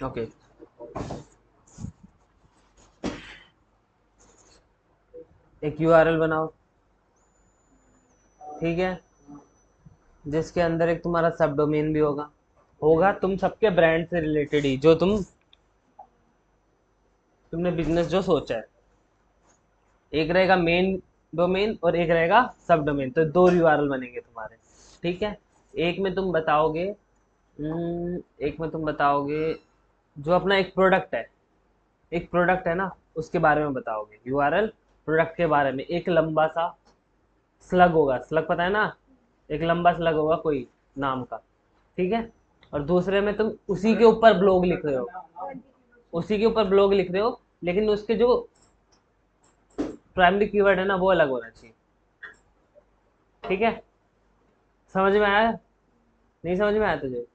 Okay एक URL बनाओ। ठीक है? जिसके अंदर एक तुम्हारा सब डोमेन भी होगा। होगा तुम सबके ब्रांड से रिलेटेड ही जो तुम तुमने बिज़नेस जो सोचा है। एक रहेगा मेन डोमेन और एक रहेगा सब डोमेन तो दो यूआरएल बनेंगे तुम्हारे। ठीक है? एक में तुम बताओगे हम्म, एक में तुम बताओगे जो अपना एक प्रोडक्ट है। एक प्रोडक्ट है ना, उसके बारे में बताओगे। यूआरएल प्रोडक्ट के बारे में। एक लंबा सा स्लग होगा। स्लग पता है ना? एक लंबा स्लग होगा कोई नाम का। ठीक है? और दूसरे में तुम उसी के ऊपर ब्लॉग लिख रहे हो। उसी के ऊपर ब्लॉग लिख रहे हो, लेकिन उसके जो प्राइमरी कीवर्ड है ना, वो अलग होना चाहिए। ठीक है? समझ में आया? नहीं समझ में आया तुझे?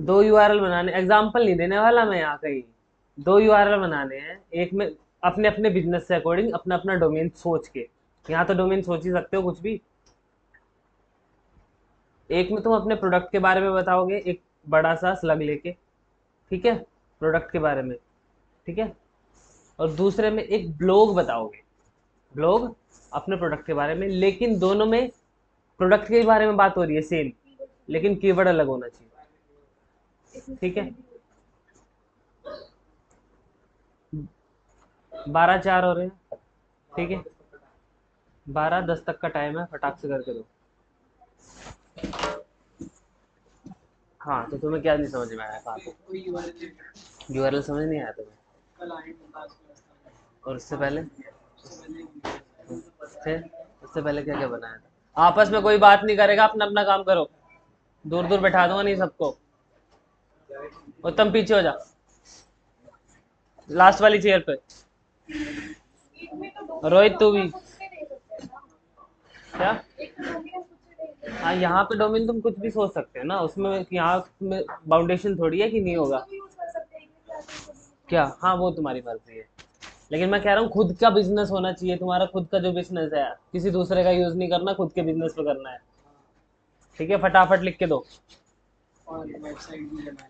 दो यूआरएल बनाने एग्ज़ाम्पल नहीं देने वाला मैं यहाँ कहीं। दो यूआरएल बनाने हैं, एक में अपने अपने बिज़नेस से अकॉर्डिंग अपना अपना डोमेन सोच के। यहाँ तो डोमेन सोच ही सकते हो कुछ भी। एक में तुम अपने प्रोडक्ट के बारे में बताओगे, एक बड़ा सा स्लग लेके। ठीक है? प्रोडक्ट के बारे में। ठीक है? और दूसरे में एक ब्लॉग बताओगे। ब्लॉग अपने प्रोडक्ट के बारे में, लेकिन दोनों में प्रोडक्ट के बारे में बात हो रही है सेम लेकिन कीवर्ड अलग होना चाहिए। ठीक है? बारह चार हो रहे हैं। ठीक है? बारह दस तक का टाइम है, फटाक से करके दो। हाँ तो तुम्हें क्या नहीं समझ में आया कहाँ पे यूआरएल समझ नहीं आया तुम्हें? और उससे पहले? फिर उससे पहले क्या क्या बनाया था? आपस में कोई बात नहीं करेगा अपना अपना काम करो। दूर दूर बैठा दूँगा नहीं सबको। उत्तम पीछे हो जा लास्ट वाली चेयर पे। रोहित, तू भी। क्या? हाँ यहाँ पे डोमेन, तुम कुछ भी सोच सकते हो ना। उसमें यहाँ में बाउंडेशन थोड़ी है कि नहीं होगा? क्या? हाँ वो तुम्हारी मर्ज़ी है। लेकिन मैं कह रहा हूँ, खुद का बिज़नेस होना चाहिए। तुम्हारा खुद का जो बिज़नेस है, किसी दूसरे का यूज़ नहीं करना, खुद के बिज़नेस पे करना है। ठीक है? फटाफट लिख के दो। भी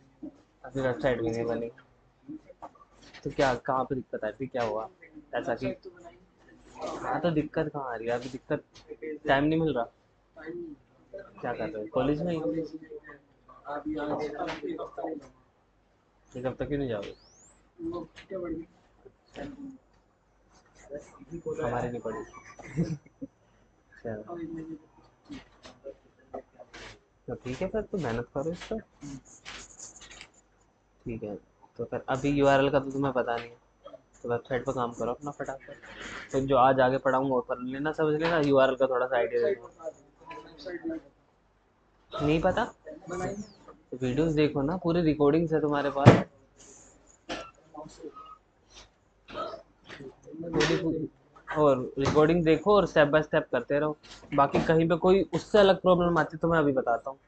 नहीं बनी। तो क्या, कहाँ पे दिक्कत है फिर क्या हुआ? ऐसा कि हाँ तो दिक्कत कहाँ आ रही है? अभी दिक्कत टाइम नहीं मिल रहा। क्या कर रहे हो? कॉलेज में एक हफ़्ता क्यों नहीं जाओगे? हमारे नहीं पड़ी तो ठीक है, फिर तो मेहनत करो इस पर। ठीक है। तो फिर अभी यूआरएल का तो तुम्हें पता नहीं है। तो वेबसाइट पर काम करो अपना फटाफट। तो जो आज आगे पढ़ाऊँगा वो कर लेना, समझ लेना? यूआरएल का थोड़ा सा आइडिया दे दूँगा। नहीं पता? तो वीडियोस देखो ना, पूरी रिकॉर्डिंग्स है तुम्हारे पास। और रिकॉर्डिंग देखो और स्टेप बाय स्टेप करते रहो। बाकी कहीं पे कोई उससे अलग प्रॉब्लम आती है तो मैं अभी बताता हूँ।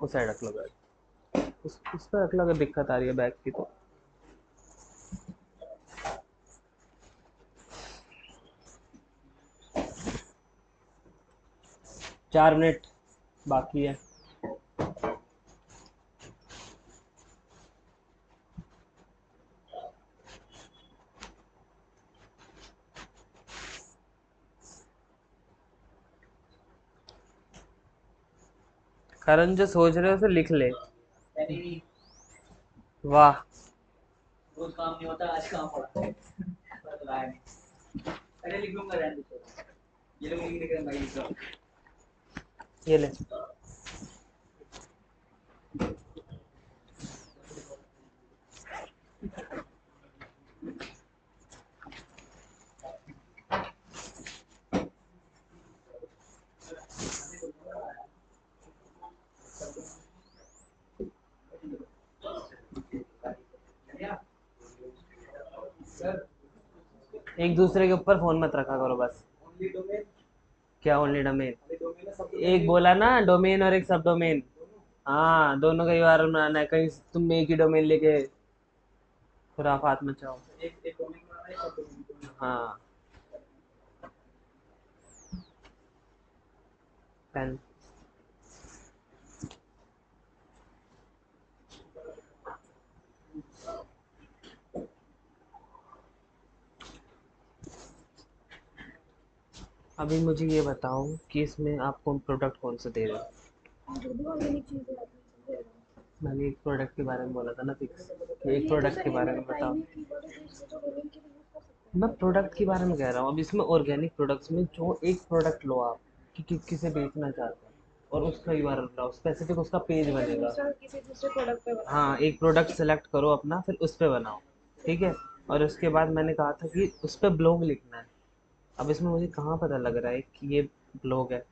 उस साइड रख लो उस पर रख लो अगर दिक्कत आ रही है बैग की तो। चार मिनट बाकी है। करण जो सोच रहे हो उसे लिख ले। वाह। रोज काम नहीं होता आज काम पड़ा है। अरे लिख लूँगा रहने दो। ये लोग लिख देंगे भाई लिख लो। ये ले। एक दूसरे के ऊपर फ़ोन मत रखा करो बस। क्या ओनली डोमेन एक बोला ना डोमेन और एक सब डोमेन हाँ दोनों का यूआरएल बनाना है कहीं तुम एक ही डोमेन लेके खुराफात मचाओ। है हाँ। पेन अभी मुझे ये बताओ कि इसमें आपको प्रोडक्ट कौन सा दे रहे हो। मैंने एक प्रोडक्ट के बारे में बोला था ना फिक्स एक प्रोडक्ट के बारे में बताओ। मैं प्रोडक्ट के बारे में कह रहा हूँ। अब इसमें ऑर्गेनिक प्रोडक्ट्स में जो एक प्रोडक्ट लो आप, कि कि किसे बेचना चाहते हैं, और उसका यू आर बनाओ स्पेसिफिक उसका पेज बनेगा। किसी हाँ एक प्रोडक्ट सेलेक्ट करो अपना, फिर उस पर बनाओ। ठीक है? और उसके बाद मैंने कहा था कि उस पर ब्लॉग लिखना है। अब इसमें मुझे कहाँ पता लग रहा है कि ये ब्लॉग है?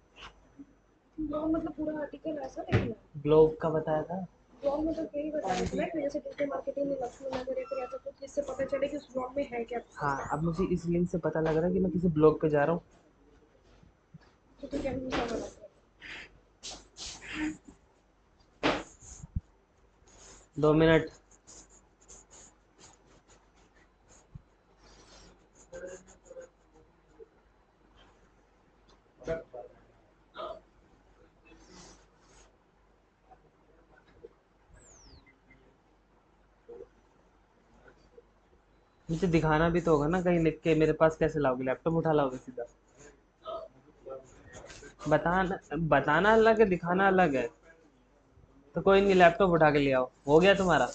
ब्लॉग मतलब पूरा आर्टिकल ऐसा लिखना है? ब्लॉग का बताया था? ब्लॉग मतलब यही बताना था कि जैसे डिजिटल मार्केटिंग में लक्ष्मण नगर या फिर ऐसा कुछ जिससे पता चले कि उस ब्लॉग में है क्या? हाँ अब मुझे इस लिंक से पता लग रहा है कि मैं किसी ब्लॉग पे जा रहा हूँ। तो तो क्या नहीं दो मिनट। मुझे दिखाना भी तो होगा ना कहीं लिख के मेरे पास कैसे लाओगे? लैपटॉप उठा लाओगे सीधा? बताना बताना अलग है दिखाना अलग है। तो कोई नहीं लैपटॉप उठा के ले आओ। हो गया तुम्हारा?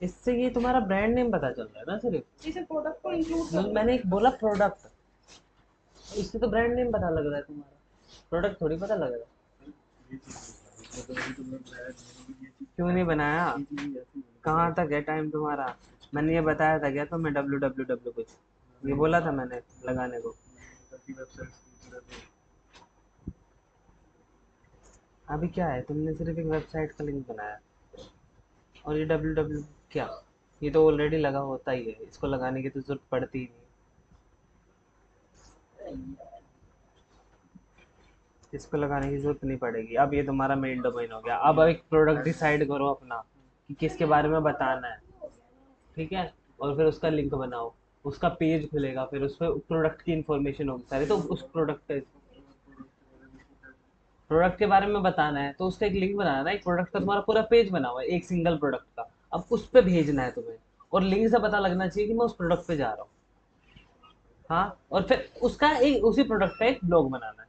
इससे ये तुम्हारा ब्रांड नेम पता चल रहा है ना सिर्फ़? प्रोडक्ट को इंक्लूड मैंने एक बोला प्रोडक्ट इससे तो ब्रांड नेम पता लग रहा है तुम्हारा। प्रोडक्ट थोड़ी पता लग रहा है। क्यों नहीं बनाया? कहाँ तक है टाइम तुम्हारा? मैंने ये बताया था क्या तो मैं डब्ल्यू डब्ल्यू डब्ल्यू कुछ? ये बोला था मैंने लगाने को। अभी क्या है? तुमने सिर्फ़ एक वेबसाइट का लिंक बनाया। और ये डब्ल्यू डब्ल्यू क्या? ये तो ऑलरेडी लगा होता ही है। इसको लगाने की तो ज़रूरत पड़ती ही नहीं। इसको लगाने की ज़रूरत नहीं पड़ेगी। अब ये तुम्हारा मेन डोमेन हो गया। अब एक प्रोडक्ट डिसाइड करो अपना कि किसके बारे में बताना है। ठीक है? और फिर उसका लिंक बनाओ। उसका पेज खुलेगा, फिर उस पर प्रोडक्ट की इन्फॉर्मेशन होगी सारी। तो उस प्रोडक्ट प्रोडक्ट के बारे में बताना है तो उसका एक लिंक बनाना है एक प्रोडक्ट का तुम्हारा पूरा पेज बना हुआ है, एक सिंगल प्रोडक्ट का। अब उस पर भेजना है तुम्हें। और लिंक से पता लगना चाहिए कि मैं उस प्रोडक्ट पे जा रहा हूँ। हाँ? और फिर उसका एक, उसी प्रोडक्ट का एक ब्लॉग बनाना है।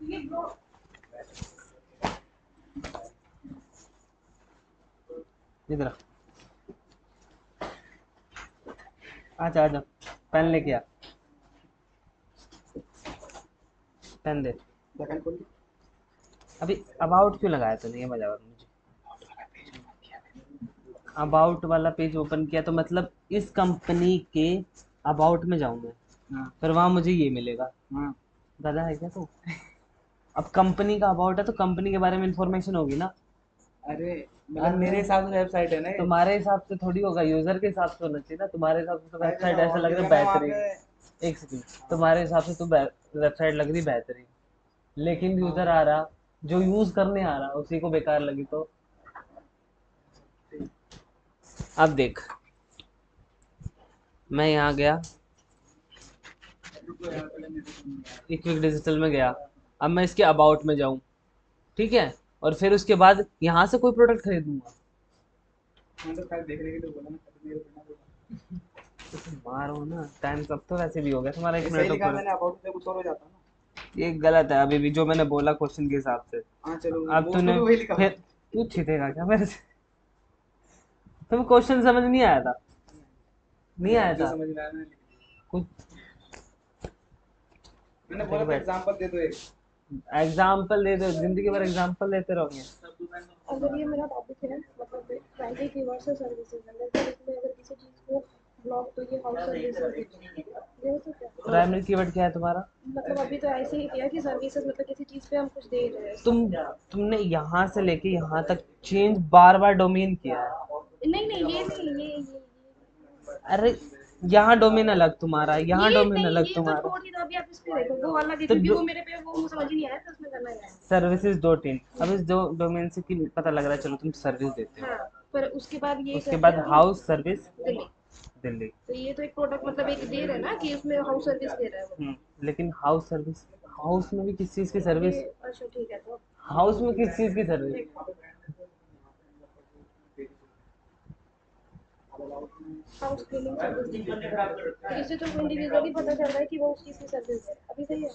ये ब्लॉग इधर आ। आजा आजा पेन लेके आ। पेन दे। अभी अबाउट क्यों लगाया तूने? ये मज़ा मुझे। अबाउट वाला पेज ओपन किया तो मतलब इस कंपनी के अबाउट में जाऊँगा हाँ। फिर वहाँ मुझे ये मिलेगा। हाँ। गधा है क्या तू? अब कंपनी का अबाउट है तो कंपनी के बारे में इंफॉर्मेशन होगी ना। अरे मतलब मेरे हिसाब से वेबसाइट है ना तुम्हारे हिसाब से थोड़ी होगा यूज़र के हिसाब से होना चाहिए ना। तुम्हारे हिसाब से तो वेबसाइट ऐसा लग रहा है बेहतरीन। एक सेकंड तुम्हारे हिसाब से तो वेबसाइट लग रही बेहतरीन। लेकिन यूज़र आ रहा जो यूज़ करने आ रहा उसी को बेकार लगी तो। अब देख। मैं यहाँ गया। इक्विक डिजिटल में गया। अब मैं इसके अबाउट में जाऊँ ठीक है? और फिर उसके बाद यहाँ से कोई प्रोडक्ट खरीदूँगा। तो। तो मारो ना टाइम कब तो वैसे भी हो गया तुम्हारा एक मिनट तो ये गलत है अभी भी जो मैंने बोला क्वेश्चन के हिसाब से। हाँ अब तूने लिखा। फिर तू छितेगा क्या मेरे से? तुम क्वेश्चन समझ नहीं आया था। नहीं आया था। समझ कुछ मैंने बोला एग्जांपल दे दो एक। एग्ज़ाम्पल दे दो ज़िंदगी भर एग्ज़ाम्पल देते रहोगे। अगर ये मेरा टॉपिक है मतलब प्राइमरी कीवर्ड्स है सर्विसेज़ अंदर तो इसमें अगर किसी चीज़ को ब्लॉग तो ये हाउस सर्विसेज़ प्राइमरी कीवर्ड क्या? है तुम्हारा? मतलब अभी तो ऐसे ही किया कि सर्विसेज़ मतलब किसी चीज़ पे हम कुछ दे रहे हैं। तुम तुमने यहाँ से लेके यहाँ तक चेंज बार बार डोमेन किया है। नहीं नहीं ये नहीं ये। अरे यहाँ डोमेन अलग तुम्हारा यहाँ डोमेन अलग तो तुम्हारा। वाला तो देखो क्योंकि जो- वो मेरे पे वो मुझे समझ ही नहीं आया तो उसमें करना है। सर्विसेज़ दो टीम अब इस दो डोमेन से पता लग रहा है चलो तुम सर्विस देते हो। हाँ पर उसके बाद ये उसके बाद हाउस सर्विस दिल्ली। तो ये तो एक प्रोडक्ट मतलब एक दे रहा है ना कि उसमें हाउस सर्विस दे रहा है वो। हम्म, लेकिन हाउस सर्विस हाउस में भी किस चीज़ की सर्विस अच्छा ठीक है तो हाउस में किस चीज़ की सर्विस तो इससे तो इंडिविजुअली पता चल रहा है कि वो उस चीज़ की सर्विस है अभी सही है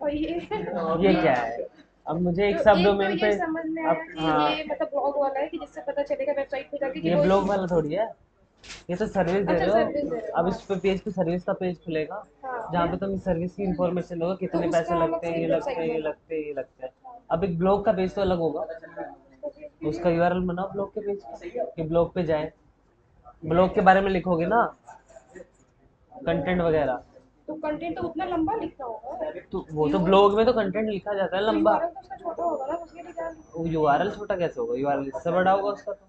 और ये ये क्या है? अब मुझे एक तो सब डोमेन तो पे समझ में आया अब- कि हाँ। ये मतलब ब्लॉग वाला है कि जिससे पता चलेगा वेबसाइट पे जाके कि ये ब्लॉग वाला थोड़ी है। ये तो सर्विस दे अच्छा, रहे हो। अब हाँ। इस पे पेज पे सर्विस का पेज खुलेगा। हाँ। जहाँ पे तुम सर्विस की इन्फॉर्मेशन होगा कितने तो पैसे लगते हैं ये लगते हैं ये लगते हैं ये लगते हैं। अब एक ब्लॉग का पेज तो अलग होगा। उसका यूआरएल बनाओ ब्लॉग के पेज का कि ब्लॉग पे जाए। ब्लॉग के बारे में लिखोगे ना? कंटेंट वगैरह। तो कंटेंट तो उतना लंबा लिखना होगा। तो वो तो ब्लॉग में तो कंटेंट लिखा जाता है लंबा। URL तो छोटा होगा ना उसके लिए क्या? यूआरएल छोटा कैसे होगा? यूआरएल इससे बड़ा होगा उसका तो।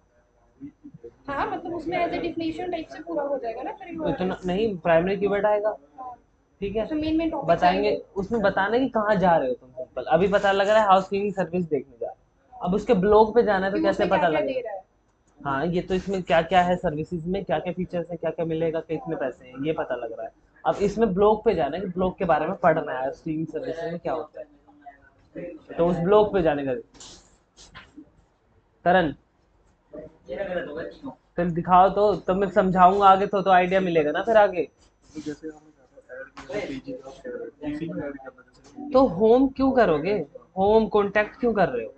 हाँ मतलब उसमें एज ए डिफिनेशन टाइप से पूरा हो जाएगा ना फिर तो इतना नहीं प्राइमरी कीवर्ड आएगा। हाँ। ठीक है? तो मेन मेन टॉपिक बताएँगे। उसमें बताना कि कहाँ जा रहे हो तुम सिंपल अभी पता लग रहा है हाउस क्लीनिंग सर्विस देखने जा रहे अब उसके ब्लॉग पे जाना है तो कैसे पता लगेगा? है ये तो इसमें क्या क्या है सर्विसेज़ में क्या क्या फीचर्स है क्या क्या मिलेगा कितने पैसे हैं ये पता लग रहा है। अब इसमें ब्लॉग पे जाना है कि ब्लॉग के बारे में पढ़ना है स्ट्रीमिंग सर्विस में क्या होता है। तो उस ब्लॉग पे जाने का करण। ये ना गलत होगा तीनों। तुम दिखाओ तो तो मैं समझाऊँगा आगे तो तो आइडिया मिलेगा ना फिर आगे। तो हो तो होम क्यों करोगे? होम कॉन्टेक्ट क्यों कर रहे हो?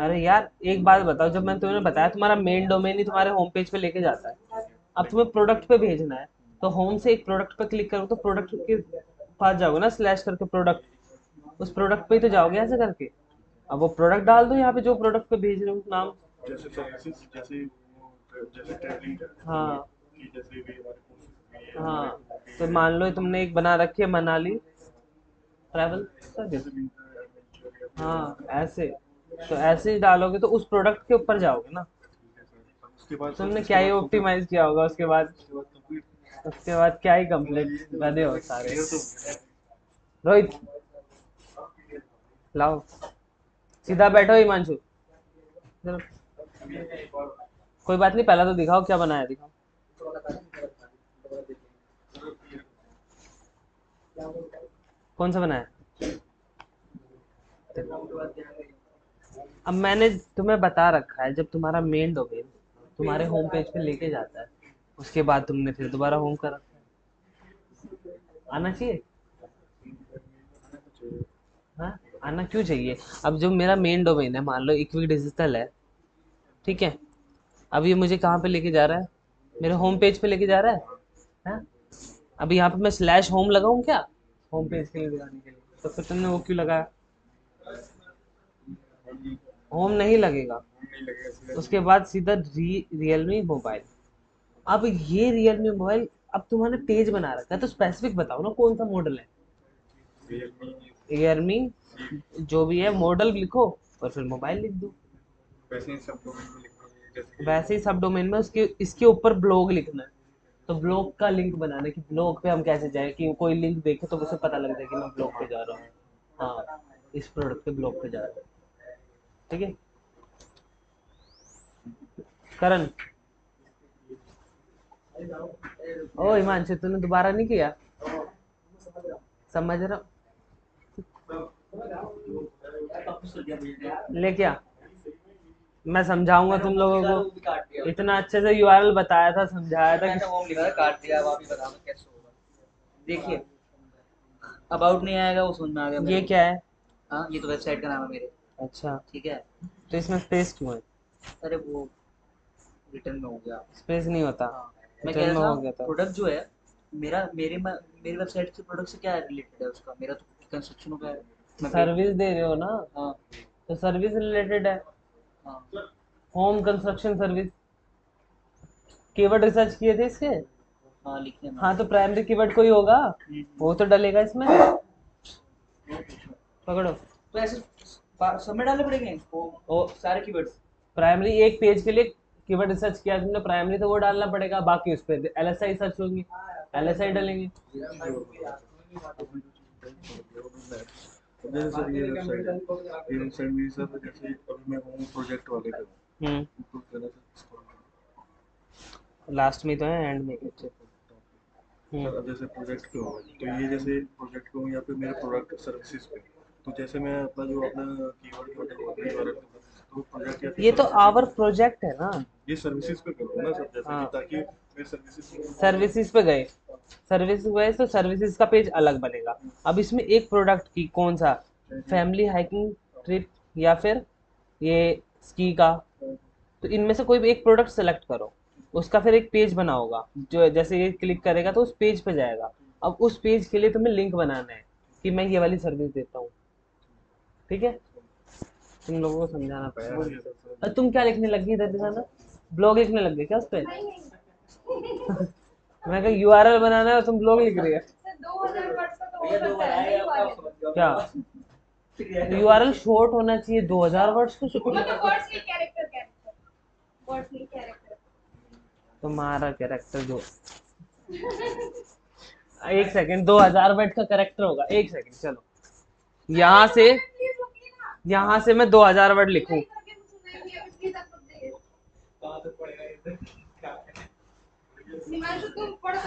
अरे यार एक बात बताओ जब मैंने तुम्हें बताया तुम्हारा मेन डोमेन ही तुम्हारे होम पेज पे लेके जाता है। अब तुम्हें प्रोडक्ट पे भेजना है तो होम से एक प्रोडक्ट पे क्लिक करो तो प्रोडक्ट के पास जाओगे ना स्लैश करके प्रोडक्ट उस प्रोडक्ट पे ही तो जाओगे ऐसे करके। अब वो प्रोडक्ट डाल दो यहाँ पे जो प्रोडक्ट पे भेज रहे हो नाम। जैसे जैसे जैसे हाँ हाँ। तो मान लो तुमने एक बना रखी है मनाली। ट्रैवल हाँ ऐसे। तो ऐसे ही डालोगे तो उस प्रोडक्ट के ऊपर जाओगे ना। तुमने क्या ही ऑप्टिमाइज किया होगा उसके बाद उसके बाद क्या ही कंप्लीट गधे हो सारे। तो। रोहित लाओ। सीधा बैठो हिमांशु। कोई बात नहीं पहला तो दिखाओ क्या बनाया दिखाओ। कौन सा बनाया? अब मैंने तुम्हें बता रखा है जब तुम्हारा मेन डोमेन तुम्हारे होम पेज पे लेके जाता है उसके बाद तुमने फिर दोबारा होम कर। रखा है आना चाहिए? हाँ आना क्यों चाहिए? अब जो मेरा मेन डोमेन है मान लो इक्विक डिजिटल है ठीक है? अब ये मुझे कहाँ पे लेके जा रहा है? मेरे होम पेज पे लेके जा रहा है? हाँ? अब यहाँ पे मैं स्लैश होम लगाऊँ क्या? होम पेज के लिए जाने के लिए। तो फिर तुमने वो क्यों लगाया? होम नहीं लगेगा। इसलिए उसके बाद सीधा री रियलमी मोबाइल। अब ये रियलमी मोबाइल अब तुम्हारे पेज बना रखा है तो स्पेसिफिक बताओ ना कौन सा मॉडल है? रियलमी जो भी है मॉडल लिखो और फिर मोबाइल लिख दो। वैसे ही सब डोमेन में उसके इसके ऊपर ब्लॉग लिखना है। तो ब्लॉग का लिंक बनाना कि ब्लॉग पे हम कैसे जाए कि कोई लिंक देखे तो उसे पता लग जाए कि मैं ब्लॉग पे जा रहा हूँ। हाँ इस प्रोडक्ट के ब्लॉग पे जा रहा हूँ। ठीक है? करण। ओ हिमांशु तूने दोबारा नहीं किया? समझ रहा ले क्या मैं समझाऊँगा तुम लोगों को। इतना अच्छे से यूआरएल बताया था समझाया था काट दिया अब आप ही बताओ कैसे होगा देखिए। अबाउट नहीं आएगा वो समझ में आ गया ये क्या है? हाँ ये तो वेबसाइट का नाम है मेरे। अच्छा। ठीक है। तो इसमें स्पेस क्यों है? अरे वो रिटर्न में हो गया। स्पेस नहीं होता। हाँ। मैं कह रहा हो था प्रोडक्ट जो है मेरा मेरे मेरी वेबसाइट से प्रोडक्ट से क्या रिलेटेड है उसका? मेरा तो कंस्ट्रक्शन का है सर्विस दे रहे हो ना? हाँ। तो सर्विस रिलेटेड है। हाँ। Home construction service keyword research किए थे इसके? हाँ हाँ तो प्राइमरी कीवर्ड कोई होगा? हम्म। वो तो डलेगा इसमें। पकड़ो। तो ऐसे सब में डालने पड़ेंगे वो ओ सारे कीवर्ड्स प्राइमरी एक पेज के लिए कीवर्ड रिसर्च किया तुमने प्राइमरी तो वो डालना पड़ेगा बाकी उस पर एल एस आई सर्च होंगी। एल एस आई डालेंगे। हूँ हम्म। लास्ट में तो है एंड में अच्छे हम्म। जैसे प्रोजेक्ट पे हो तो ये जैसे प्रोजेक्ट पे हूँ या फिर मेरे प्रोडक्ट सर्विसेज़ पे तो जैसे मैं अपना जो अपना कीवर्ड तो या तो आवर प्रोजेक्ट है ना। ये सर्विसेज़ पे करो ना सब जैसे हाँ। ताकि सर्विसेज़ सर्विसेज़ पे गए। सर्विस गए तो सर्विसेज़ का पेज अलग बनेगा। अब इसमें एक प्रोडक्ट की कौन सा? फैमिली हाइकिंग ट्रिप या फिर ये स्की का। तो इनमें से कोई भी एक प्रोडक्ट सेलेक्ट करो। उसका फिर एक पेज बना होगा। जो जैसे ये क्लिक करेगा तो उस पेज पे जाएगा। अब उस पेज के लिए तुम्हें लिंक बनाना है कि मैं ये वाली सर्विस देता हूँ। ठीक है? तुम लोगों को समझाना पड़ेगा। तुम क्या लिखने लग गई इधर दिखाना ब्लॉग लिखने लग गए क्या उस पर मैं कहा यू आर एल बनाना है और तुम ब्लॉग लिख रही है। दो हज़ार का तो हो दो है। क्या? यू आर एल शॉर्ट होना चाहिए 2000 वर्ड्स को मतलब वर्ड्स नहीं कैरेक्टर कैरेक्टर वर्ड्स नहीं कैरेक्टर तुम्हारा कैरेक्टर जो। एक सेकंड 2000 वर्ड का कैरेक्टर होगा। एक सेकंड चलो। यहाँ से यहाँ से मैं 2000 वर्ड लिखूं।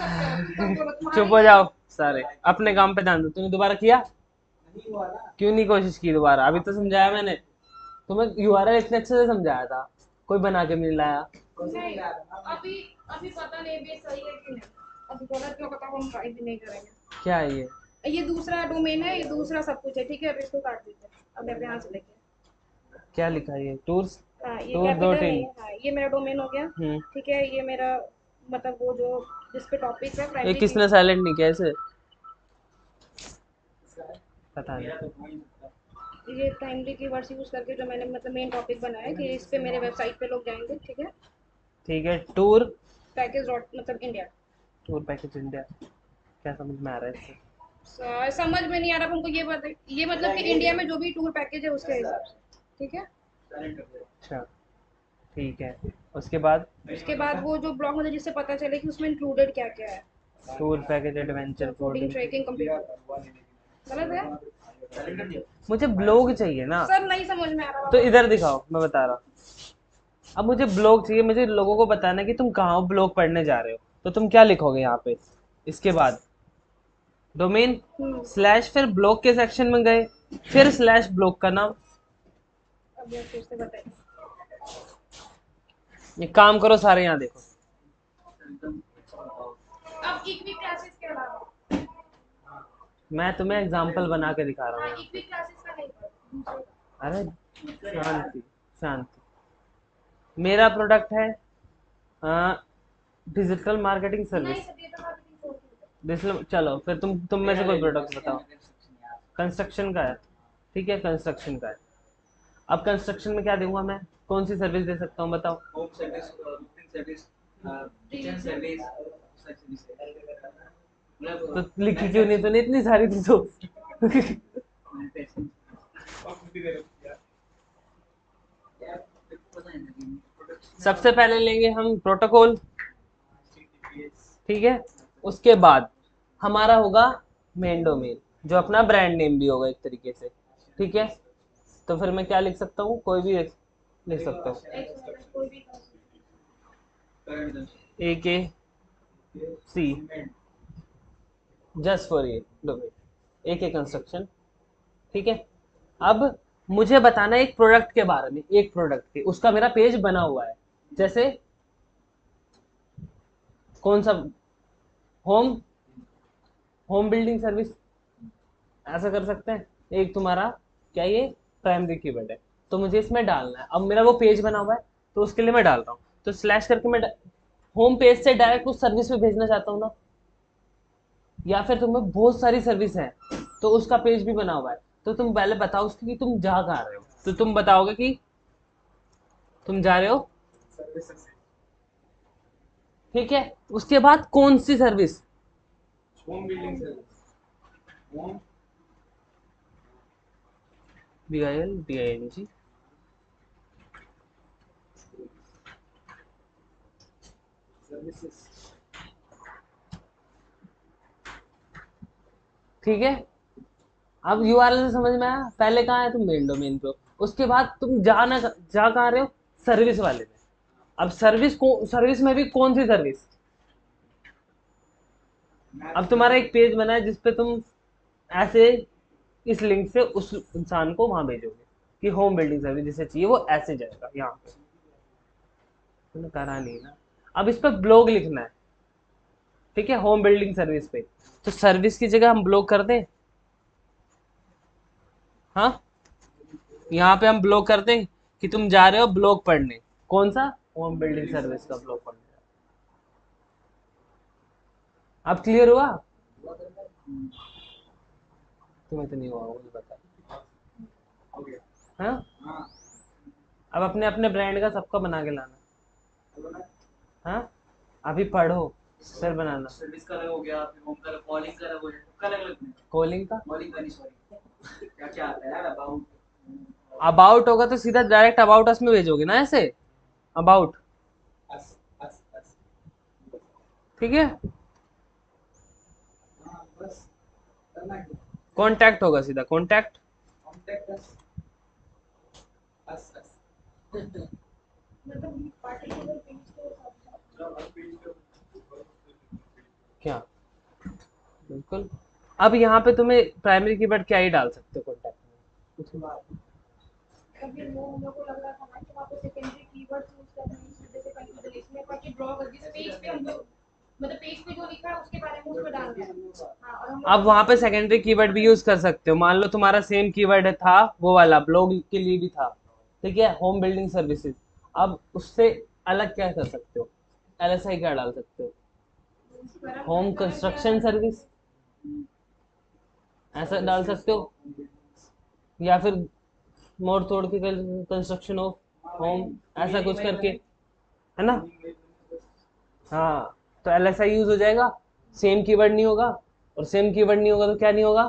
है? हो चुप हो जाओ, सारे। अपने काम पे ध्यान दो। तूने दोबारा किया? क्यों नहीं कोशिश की दोबारा? अभी तो समझाया मैंने। तुम्हें यू आर इतने अच्छे से समझाया था। कोई बना के नहीं लाया है क्यों है ये? ये दूसरा डोमेन है, ये दूसरा सब कुछ है, ठीक है? अब इसको काट दीजिए अब अब यहाँ से लेके क्या लिखा है ये? टूर्स हाँ ये कैपिटल तीन। है ये मेरा डोमेन हो गया। हम्म। ठीक है ये मेरा मतलब वो जो जिस पे टॉपिक है ये किसने साइलेंट नहीं किया इसे? पता नहीं। ये प्राइमरी कीवर्ड्स यूज़ करके जो मैंने मतलब मेन टॉपिक बनाया है कि इस पे मेरे वेबसाइट पे लोग जाएँगे ठीक है? ठीक है टूर पैकेज डॉट मतलब इंडिया टूर पैकेज इंडिया क्या समझ में आ रहा है इससे? समझ में नहीं आ रहा हमको ये बता ये मतलब कि इंडिया में जो भी टूर पैकेज है उसके हिसाब से। ठीक है। अच्छा ठीक है। उसके बाद? उसके बाद वो जो ब्लॉग मतलब जिससे पता चले कि उसमें इंक्लूडेड क्या क्या है tour package adventure coding trekking computer गलत है। मुझे ब्लॉग चाहिए ना। सर नहीं समझ में आ रहा। तो इधर दिखाओ मैं बता रहा हूँ। अब मुझे ब्लॉग चाहिए मुझे लोगों को बताना कि तुम कहाँ ब्लॉग पढ़ने जा रहे हो। तो तुम क्या लिखोगे यहाँ पे? इसके बाद। डोमेन हम्म, स्लैश फिर ब्लॉक के सेक्शन में गए फिर स्लैश ब्लॉक का नाम। एक काम करो सारे यहाँ देखो। मैं तुम्हें एग्ज़ाम्पल बना के दिखा रहा हाँ। हूँ। अरे शांति शांति। मेरा प्रोडक्ट है डिजिटल मार्केटिंग सर्विस चलो फिर तुम तुम में से कोई प्रोडक्ट बताओ। कंस्ट्रक्शन का है। ठीक है कंस्ट्रक्शन का है। अब कंस्ट्रक्शन में क्या दूँगा मैं? कौन सी सर्विस दे सकता हूँ बताओ। Home service service kitchen service सब सर्विस मतलब तो लिखी क्यों नहीं तूने? इतनी सारी थी तो सबसे पहले लेंगे हम प्रोटोकॉल ठीक है? उसके बाद हमारा होगा मेन डोमेन जो अपना ब्रांड नेम भी होगा एक तरीके से। ठीक है? तो फिर मैं क्या लिख सकता हूँ? कोई भी लिख सकता हूँ। A K C just for ये डोमेन ए के कंस्ट्रक्शन ठीक है? अब मुझे बताना एक प्रोडक्ट के बारे में, एक प्रोडक्ट के। उसका मेरा पेज बना हुआ है। जैसे कौन सा होम होम बिल्डिंग सर्विस। ऐसा कर सकते हैं। एक तुम्हारा, क्या ये? प्राइमरी कीवर्ड है। तो मुझे इसमें डालना है। अब मेरा वो पेज बना हुआ है तो उसके लिए मैं डाल रहा हूँ। तो स्लैश करके मैं होम पेज से डायरेक्ट उस सर्विस पे भेजना चाहता हूँ ना। या फिर तुम्हें बहुत सारी सर्विस है तो उसका पेज भी बना हुआ है। तो तुम पहले बताओ उसकी कि तुम जा कहाँ रहे हो। तो तुम बताओगे कि तुम जा रहे हो? ठीक है? उसके बाद कौन सी service home building service home B I L D I N G ठीक है? अब यू आर से समझ में आया? पहले कहाँ है तुम मेन डोमेन पे उसके बाद तुम जाना जा कहाँ रहे हो? सर्विस वाले में। अब सर्विस को सर्विस में भी कौन सी सर्विस अब तुम्हारा एक पेज बना है जिसपे तुम ऐसे इस लिंक से उस इंसान को वहाँ भेजोगे कि होम बिल्डिंग सर्विस जिसे चाहिए वो ऐसे जाएगा यहाँ पे। तुमने करा नहीं ना। अब इस पर ब्लॉग लिखना है। ठीक है होम बिल्डिंग सर्विस पे। तो सर्विस की जगह हम ब्लॉग कर दें? हाँ? यहाँ पे हम ब्लॉग कर दें कि तुम जा रहे हो ब्लॉग पढ़ने। कौन सा? होम बिल्डिंग सर्विस का ब्लॉग पढ़ने अब क्लियर हुआ? तुम्हें तो नहीं हुआ मुझे बता हाँ। हाँ? अब अपने अपने ब्रांड का सबका बना के लाना। हाँ? अभी पढ़ो सर बनाना। सर्विस का अलग हो गया फिर होम का कॉलिंग का अलग हो गया सबका अलग अलग कॉलिंग का? कॉलिंग का नहीं सॉरी क्या क्या आता है यार अबाउट अबाउट होगा तो सीधा डायरेक्ट अबाउट अस में भेजोगे ना ऐसे? अबाउट अस अस अस ठीक है? हाँ बस करना है। कॉन्टैक्ट होगा सीधा। कॉन्टैक्ट के क्या? बिल्कुल। अब यहाँ पे तुम्हें प्राइमरी कीवर्ड क्या ही डाल सकते हो कॉन्टैक्ट में? उसके बाद कभी वो हम लोग को लग रहा था ना कि वहाँ पे सेकेंडरी कीवर्ड यूज़ करना इस वजह से कहीं इसमें पर कि ड्रॉ कर जिस पेज पे हम लोग पेज पे जो लिखा उसके बारे में उसमें डालना और हम अब वहाँ पे सेकेंडरी कीवर्ड भी यूज़ कर सकते हो। मान लो तुम्हारा सेम कीवर्ड था, वो वाला ब्लॉग के लिए भी था। ठीक है होम बिल्डिंग सर्विसेज़ अब उससे अलग क्या कर सकते हो? एल एस आई क्या डाल सकते हो? होम कंस्ट्रक्शन सर्विस ऐसा डाल सकते हो? या फिर मोड़ तोड़ के कंस्ट्रक्शन ऑफ़ होम ऐसा कुछ करके है ना? हाँ तो एल एस आई यूज़ हो जाएगा। सेम कीवर्ड नहीं होगा और सेम कीवर्ड नहीं होगा तो क्या नहीं होगा?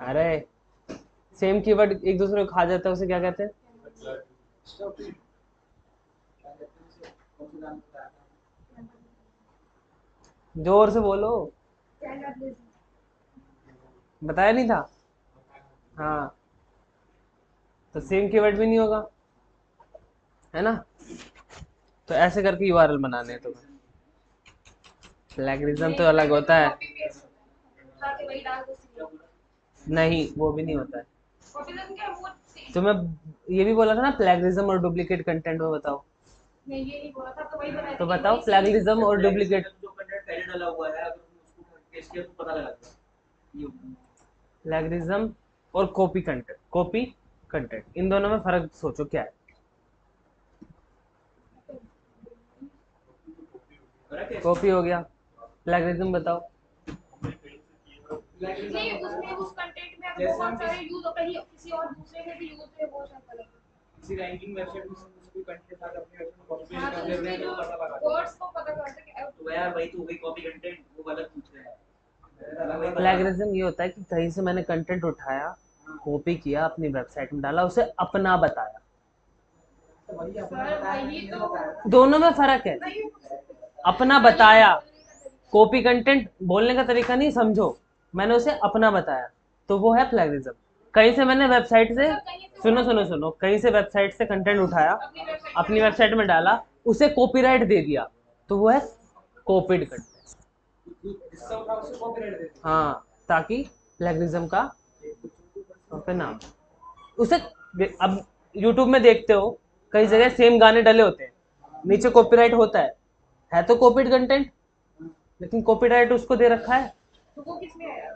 अरे सेम कीवर्ड एक दूसरे को खा जाता है उसे क्या कहते हैं? ज़ोर से बोलो। बताया नहीं था? हाँ। तो सेम कीवर्ड भी नहीं होगा, है ना? तो ऐसे करके यूआरएल बनाने हैं तुम्हें। प्लेगरिज्म तो अलग होता है। नहीं, वो भी नहीं होता है। तो मैं ये भी बोला था ना प्लेगरिज्म और डुप्लीकेट कंटेंट वो बताओ। तो बताओ प्लेगरिज्म और डुप्लीकेट प्लेगरिज्म और कॉपी कंटेंट कॉपी कंटेंट इन दोनों में फ़र्क सोचो क्या है? कॉपी हो गया। प्लेगरिज्म बताओ। नहीं उसमें उस कंटेंट में अगर जैसे बहुत यूज़ होता है किसी और दूसरे में भी यूज़ है वो शायद अलग है। किसी रैंकिंग वेबसाइट में से कंटेंट आकर अपनी वेबसाइट में कॉपी हाँ पेस्ट तो हैं। तो हैं। तो यार वही तो वही कॉपी कंटेंट वो गलत पूछ रहे हैं। प्लेगरिज्म ये होता है कि कहीं से मैंने कंटेंट उठाया कॉपी किया अपनी वेबसाइट में डाला उसे अपना बताया। तो दोनों में फ़र्क है। अपना बताया। कॉपी कंटेंट बोलने का तरीका नहीं समझो। मैंने उसे अपना बताया। तो वो है प्लेगरिज्म कहीं से मैंने वेबसाइट से सुनो सुनो सुनो कहीं से वेबसाइट से कंटेंट उठाया अपनी वेबसाइट में डाला उसे कॉपीराइट दे दिया। तो वो है कॉपीड कंटेंट हाँ ताकि प्लेगरिज्म का वहाँ पे नाम उसे अब YouTube में देखते हो कई जगह सेम गाने डले होते हैं। नीचे कॉपीराइट होता है। है तो कॉपीड कंटेंट लेकिन कॉपीराइट उसको दे रखा है। तो वो किसमें आया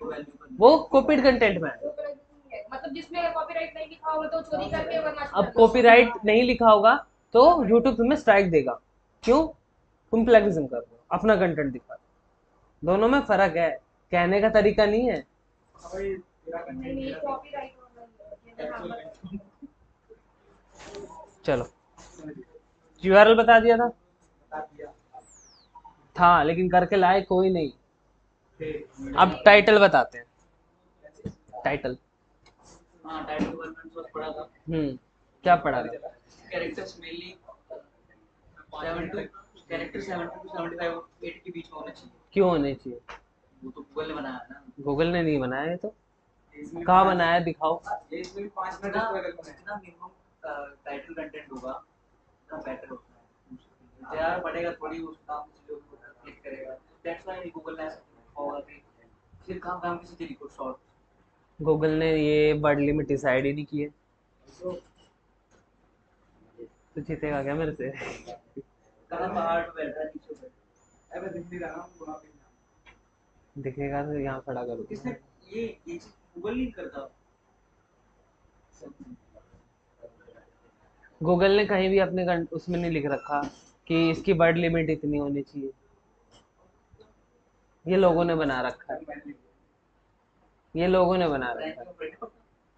वो कॉपीड कंटेंट में है। मतलब जिसमें कॉपीराइट नहीं लिखा होगा तो चोरी करके अब कॉपीराइट नहीं लिखा होगा तो YouTube तुम्हें स्ट्राइक देगा। क्यों? तुम प्लेगरिज्म कर रहे हो। अपना कंटेंट दिखा दोनों में फ़र्क है। कहने का तरीका नहीं है। ये। चलो। यूआरएल बता दिया था? था लेकिन करके लाए कोई नहीं। अब टाइटल बताते हैं। टाइटल हाँ हम्म क्या पढ़ा था? Characters mainly 7 two character 7 two 75 80 के बीच में चाहिए क्यों होने चाहिए? वो तो गूगल ने बनाया ना। गूगल ने नहीं बनाया ये तो? कहाँ बनाया दिखाओ। इसमें भी 5 मिनट इस तरह का जितना मिनिमम टाइटल कंटेंट होगा उतना बेटर होता पड़ेगा थोड़ी उस काम से जो क्लिक करेगा दैट्स व्हाई गूगल ने ये वर्ड लिमिट डिसाइड ही नहीं की है तो जीतेगा क्या मेरे से। दिखेगा तो यहाँ खड़ा करो। ये ये चीज़ गूगल नहीं करता। गूगल ने कहीं भी अपने उसमें नहीं लिख रखा कि इसकी वर्ड लिमिट इतनी होनी चाहिए। ये लोगों ने बना रखा है। ये लोगों ने बना रखा है।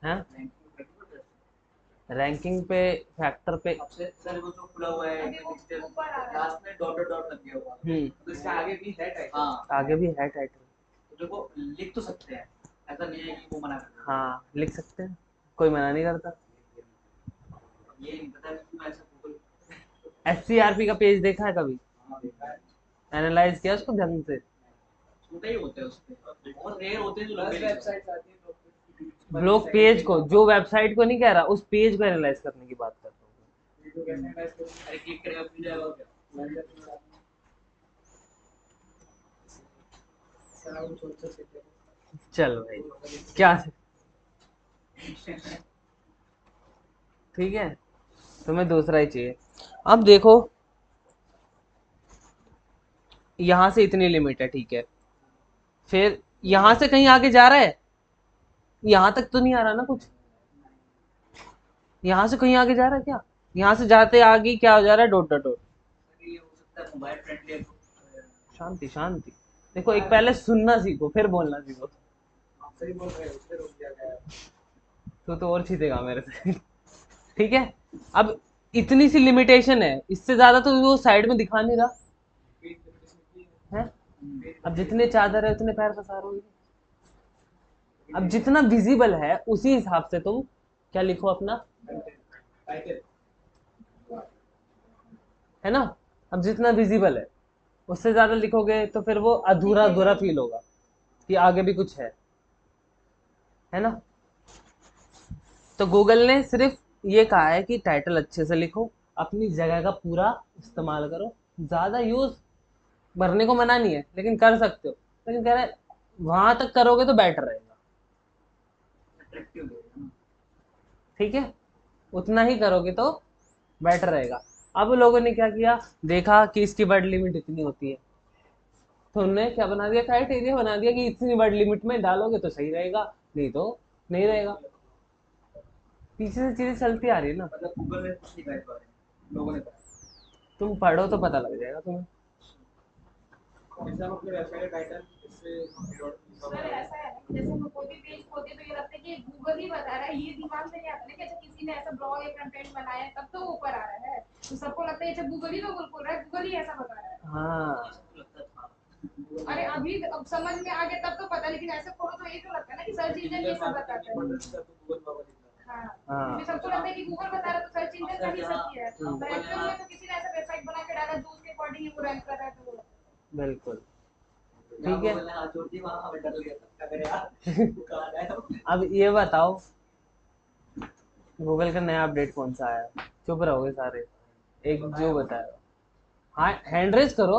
हैं? रैंकिंग पे रैंकिंग पे। फैक्टर पे सर वो जो खुला हुआ है है। लास्ट में डॉट डॉट लग गया होगा हम्म। तो इसके आगे भी है टाइटल हाँ आगे भी है टाइटल तो देखो लिख तो सकते हैं। ऐसा नहीं है कि वो मना कर हाँ लिख सकते हैं। कोई मना नहीं करता। ये नहीं पता कि क्यों ऐसा एस का पेज देखा है कभी? हाँ देखा है। एनालाइज किया उसको ढंग से? छोटे ही होते हैं उसपे बहुत रेयर होते हैं जो दस लंबे वेबसाइट्स आती है ब्लॉग पेज को जो वेबसाइट को नहीं कह रहा उस पेज को एनालाइज करने की बात कर रहा हूँ। चल भाई, क्या ठीक है, तुम्हें दूसरा ही चाहिए। अब देखो, यहाँ से इतनी लिमिट है, ठीक है। फिर यहाँ से कहीं आगे जा रहा है? यहाँ तक तो नहीं आ रहा ना कुछ? यहाँ से कहीं आगे जा रहा है क्या? यहाँ से जाते आगे क्या हो जा रहा है? डॉट डॉट डॉट शांति शांति। देखो, एक पहले सुनना सीखो, फिर बोलना सीखो। सही बोल रहे रोक दिया गया है तो तो और जीतेगा मेरे से। ठीक है? अब इतनी सी लिमिटेशन है, इससे ज़्यादा तो वो साइड में दिखा नहीं रहा। है। अब जितने चादर है, उतने पैर पसार पसारोगे अब जितना विजिबल है, उसी हिसाब से तुम क्या लिखो अपना? है ना? अब जितना विजिबल है, उससे ज़्यादा लिखोगे तो फिर वो अधूरा अधूरा फील होगा कि आगे भी कुछ है। है ना? तो गूगल ने सिर्फ़ ये कहा है कि टाइटल अच्छे से लिखो, अपनी जगह का पूरा इस्तेमाल करो। ज़्यादा यूज़ भरने को मना नहीं है, लेकिन कर सकते हो। लेकिन कह रहे वहाँ तक करोगे तो बेटर रहेगा। ठीक है? उतना ही करोगे तो बेटर रहेगा। अब लोगों ने क्या किया? देखा कि इसकी वर्ड लिमिट इतनी होती है। तो उन्होंने क्या बना दिया? क्राइटेरिया बना दिया कि इतनी वर्ड लिमिट में डालोगे तो सही रहेगा। नहीं तो नहीं रहेगा। पीछे से चीज़ें चलती आ रही है ना। मतलब गूगल ने कुछ नहीं लोगों ने तुम पढ़ो तो पता लग जाएगा तुम्हें। हम अपने वेबसाइट का टाइटल इससे सर ऐसा है जैसे हम कोई भी पेज खोलते तो ये लगता है कि गूगल ही बता रहा है ये दिमाग में नहीं आता कि अच्छा किसी ने ऐसा ब्लॉग या कंटेंट बनाया है तब तो ऊपर आ रहा है। तो सबको लगता है अच्छा गूगल ही लोग बोल रहा है गूगल ही ऐसा बता रहा है। हाँ। अरे अभी अब समझ में आ गया तब तो पता लेकिन ऐसे खोलो तो ये तो लगता है ना कि सर्च इंजन ये सब बताता है हाँ। हाँ सबको लगता है कि गूगल बता रहा है तो सर्च इंजन का ही सत्य है। हम्म। पर एक्चुअल में तो किसी ने ऐसा वेबसाइट बना के डाला जो उसके अकॉर्डिंग ही वो रैंक कर रहा है तो बिल्कुल। ठीक है। क्या अब ये बताओ गूगल का नया अपडेट कौन सा आया? चुप रहोगे सारे। एक जो बताया। हाँ हैंड रेज करो।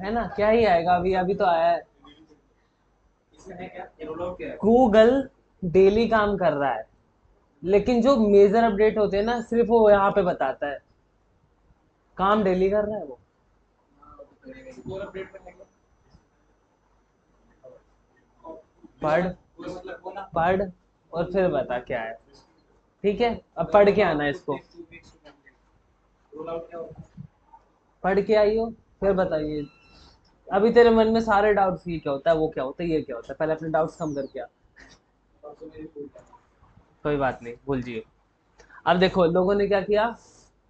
है ना? क्या ही आएगा? अभी अभी तो आया है। गूगल डेली काम कर रहा है। लेकिन जो मेजर अपडेट होते हैं ना, सिर्फ़ वो यहाँ पे बताता है। काम डेली कर रहा है वो। पढ़ पढ़ और फिर बता क्या है। ठीक है? अब पढ़ के आना इसको। है पढ़ के आइयो फिर बताइए। अभी तेरे मन में सारे डाउट्स ये क्या होता है, वो क्या होता है, ये क्या होता है? पहले अपने डाउट्स कम करके आ। कोई बात नहीं, भूल जिए अब देखो, लोगों ने क्या किया?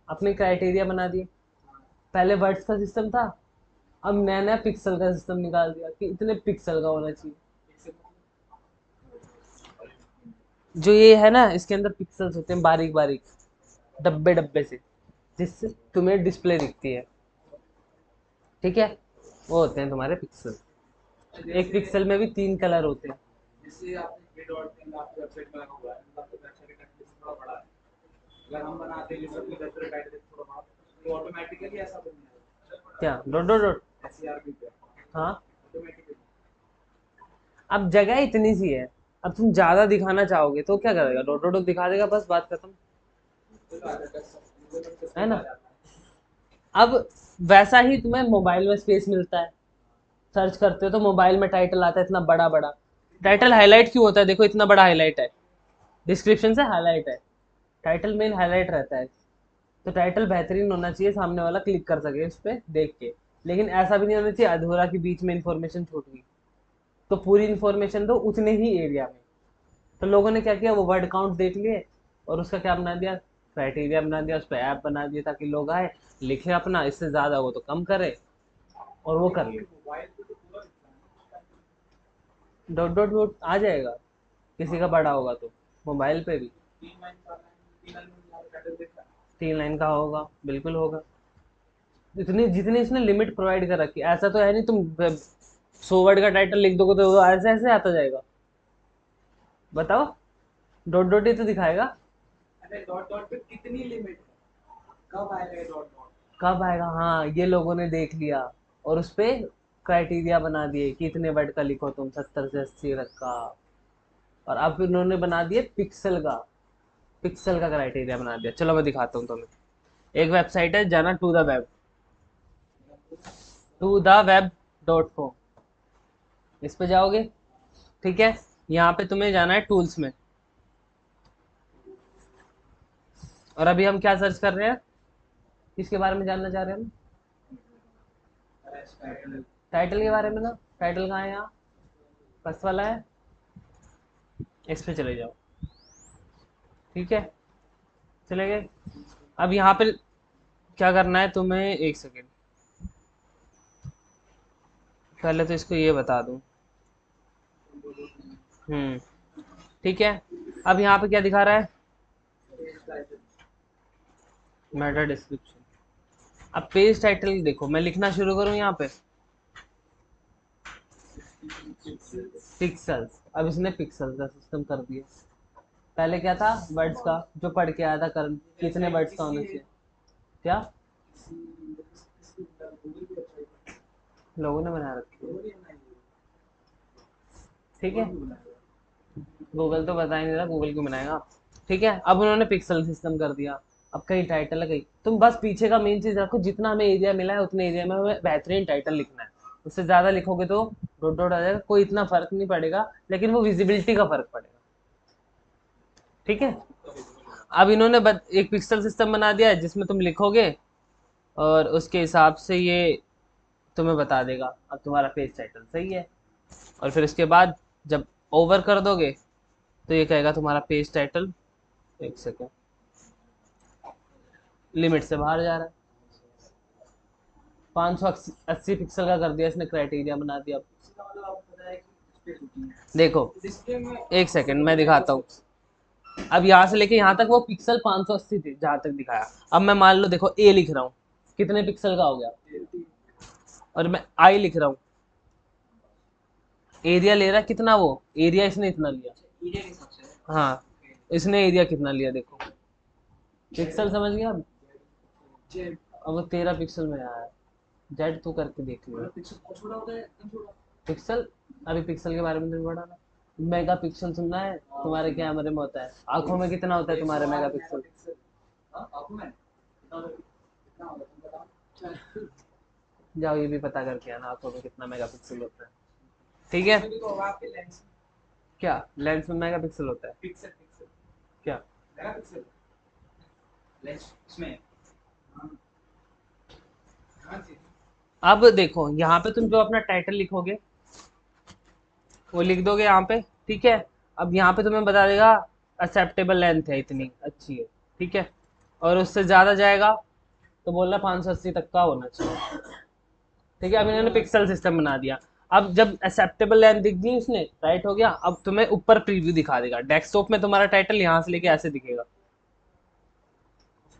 अपने क्राइटेरिया बना दिए। पहले वर्ड्स का सिस्टम था, अब नया नया पिक्सल का सिस्टम निकाल दिया कि इतने पिक्सल का होना चाहिए। जो ये है ना, इसके अंदर पिक्सल्स होते हैं बारीक बारीक डब्बे डब्बे से, जिससे तुम्हें डिस्प्ले दिखती है। ठीक है? वो होते हैं तुम्हारे पिक्सल एक पिक्सल में भी तीन कलर होते हैं। मतलब तो ऐसा बन जाएगा। क्या? डॉट डॉट डॉट हाँ। अब जगह इतनी सी है। अब तुम ज़्यादा दिखाना चाहोगे तो क्या करेगा? डॉट डॉट डॉट दिखा देगा बस बात खत्म। तो है ना? अब वैसा ही तुम्हें मोबाइल में स्पेस मिलता है। सर्च करते हो तो मोबाइल में टाइटल आता है, इतना बड़ा बड़ा टाइटल हाईलाइट क्यों होता है? देखो, इतना बड़ा हाईलाइट है। डिस्क्रिप्शन से हाईलाइट है। टाइटल मेन हाईलाइट रहता है। तो टाइटल बेहतरीन होना चाहिए, सामने वाला क्लिक कर सके उस पर देख के। लेकिन ऐसा भी नहीं होना चाहिए, अधूरा के बीच में इंफॉर्मेशन छूट गई। तो पूरी इन्फॉर्मेशन दो उतने ही एरिया में। तो लोगों ने क्या किया? वो वर्ड काउंट देख लिए और उसका क्या बना दिया? क्राइटेरिया बना दिया, उस पर ऐप बना दिया ताकि लोग आए। लिखे अपना, इससे ज़्यादा हो तो कम करे और वो कर ले। डॉट डॉट डॉट, आ जाएगा। किसी का बड़ा होगा तो मोबाइल पे भी। तीन लाइन का होगा, बिल्कुल होगा। इतनी, जितनी इसने लिमिट प्रोवाइड कर रखी, ऐसा तो है नहीं तुम सौ वर्ड का टाइटल लिख दोगे तो ऐसे ऐसे आता जाएगा। बताओ, डॉट डॉट ही तो दिखाएगा। डॉट डॉट पे कितनी लिमिट कब आएगा डॉट? कब आएगा? हाँ ये लोगों ने देख लिया और उस पर क्राइटेरिया बना दिए कि इतने वर्ड का लिखो तुम, सत्तर से अस्सी तक का। और अब उन्होंने बना दिए पिक्सल का। पिक्सल का क्राइटेरिया बना दिया। चलो मैं दिखाता हूँ तुम्हें। एक वेबसाइट है, जाना to the web to the web dot com इस पे जाओगे? ठीक है? यहाँ पे तुम्हें जाना है टूल्स में। और अभी हम क्या सर्च कर रहे हैं? किसके बारे में जानना चाह रहे हैं? हम टाइटल टाइटल के बारे में ना। टाइटल कहाँ है यहाँ? फ़र्स्ट वाला है? इस पे चले जाओ। ठीक है। चले गए। अब यहाँ पे क्या करना है तुम्हें? एक सेकेंड पहले तो इसको ये बता दूँ। हम्म। ठीक है। अब यहाँ पे क्या दिखा रहा है? मेटा डिस्क्रिप्शन अब पेज टाइटल देखो, मैं लिखना शुरू करूँ यहाँ पे। पिक्सल्स अब इसने पिक्सल का सिस्टम कर दिया। पहले क्या था? वर्ड्स का, जो पढ़ के आया था कर कितने वर्ड्स का होना चाहिए? क्या? लोगों ने बना रखी ठीक है? गूगल तो बता ही नहीं रहा गूगल क्यों बनाएगा? ठीक है? अब उन्होंने पिक्सल सिस्टम कर दिया। अब कहीं टाइटल है कहीं तुम बस पीछे का मेन चीज़ रखो, जितना हमें एरिया मिला है, उतने एरिया में हमें बेहतरीन टाइटल लिखना है। उससे ज़्यादा लिखोगे तो डॉट डॉट आ जाएगा, कोई इतना फ़र्क नहीं पड़ेगा, लेकिन वो विजिबिलिटी का फ़र्क पड़ेगा। ठीक है? अब इन्होंने एक पिक्सल सिस्टम बना दिया है, जिसमें तुम लिखोगे, और उसके हिसाब से ये तुम्हें बता देगा, अब तुम्हारा पेज टाइटल सही है। और फिर उसके बाद जब ओवर कर दोगे तो ये कहेगा तुम्हारा पेज टाइटल एक सेकेंड लिमिट से बाहर जा रहा है। पाँच सौ अस्सी पिक्सल का कर दिया इसने क्राइटेरिया बना दिया देखो एक सेकंड मैं दिखाता हूँ। अब यहाँ से लेके यहाँ तक वो पिक्सल 580 थी जहाँ तक दिखाया। अब मैं मान लो देखो ए लिख रहा हूँ। कितने पिक्सल का हो गया? और मैं आई लिख रहा हूँ। एरिया ले रहा कितना वो? एरिया इसने इतना लिया। हाँ इसने एरिया कितना लिया देखो। पिक्सल समझ गया? अब अब वो तेरह पिक्सल में आया। है जेड तो करके देख लियो पिक्सल छोटा होता है छोटा? पिक्सल अभी पिक्सल के बारे में तुमने पढ़ा ना मेगा पिक्सल सुनना है? तुम्हारे कैमरे में होता है। आँखों में कितना होता है तुम्हारे मेगा पिक्सल हाँ आपको मैं? कितना होगा? कितना होगा तुम बताओ। जाओ ये भी पता करके आना आँखों में कितना मेगा पिक्सल होता है। ठीक है? क्या? लेंस में मेगा पिक्सल होता है? पिक्सल पिक्सल क्या? अब देखो, यहाँ पे तुम जो अपना टाइटल लिखोगे, वो लिख दोगे यहाँ पे, ठीक है? अब यहाँ पे तुम्हें बता देगा एक्सेप्टेबल लेंथ है इतनी, अच्छी है, ठीक है? और उससे ज़्यादा जाएगा तो बोल रहा पाँच सौ अस्सी तक का होना चाहिए। ठीक है? अब इन्होंने पिक्सल सिस्टम बना दिया। अब जब एक्सेप्टेबल लेंथ दिख गई उसने राइट हो गया। अब तुम्हें ऊपर प्रीव्यू दिखा देगा। डेस्कटॉप में तुम्हारा टाइटल यहाँ से लेके ऐसे दिखेगा।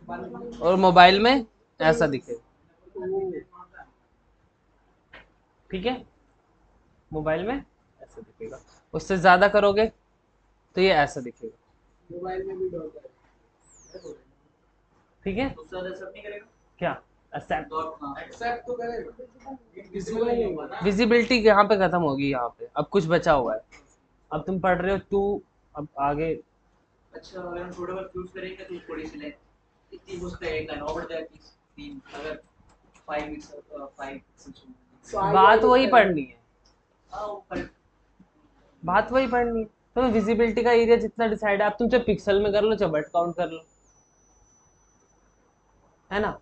और मोबाइल में ऐसा दिखेगा ठीक है? मोबाइल में ऐसा दिखेगा। उससे ज़्यादा करोगे तो ये ऐसा दिखेगा। मोबाइल में भी ठीक है? क्या? विजिबिलिटी यहाँ पे खत्म होगी यहाँ पे? अब कुछ बचा हुआ है। अब तुम पढ़ रहे हो तू अब आगे। अच्छा अगर हम थोड़ा बहुत करेंगे तो थोड़ी सी लाइन इतनी मुझ पे एक लाइन और बढ़ जाती है तीन अगर फाइव मिक्स फाइव सिक्स बात वही पढ़नी है। हाँ बात वही पढ़नी है। तुम्हें विजिबिलिटी का एरिया जितना डिसाइड है आप तुम चाहे पिक्सल में कर लो चाहे बट काउंट कर लो। है ना?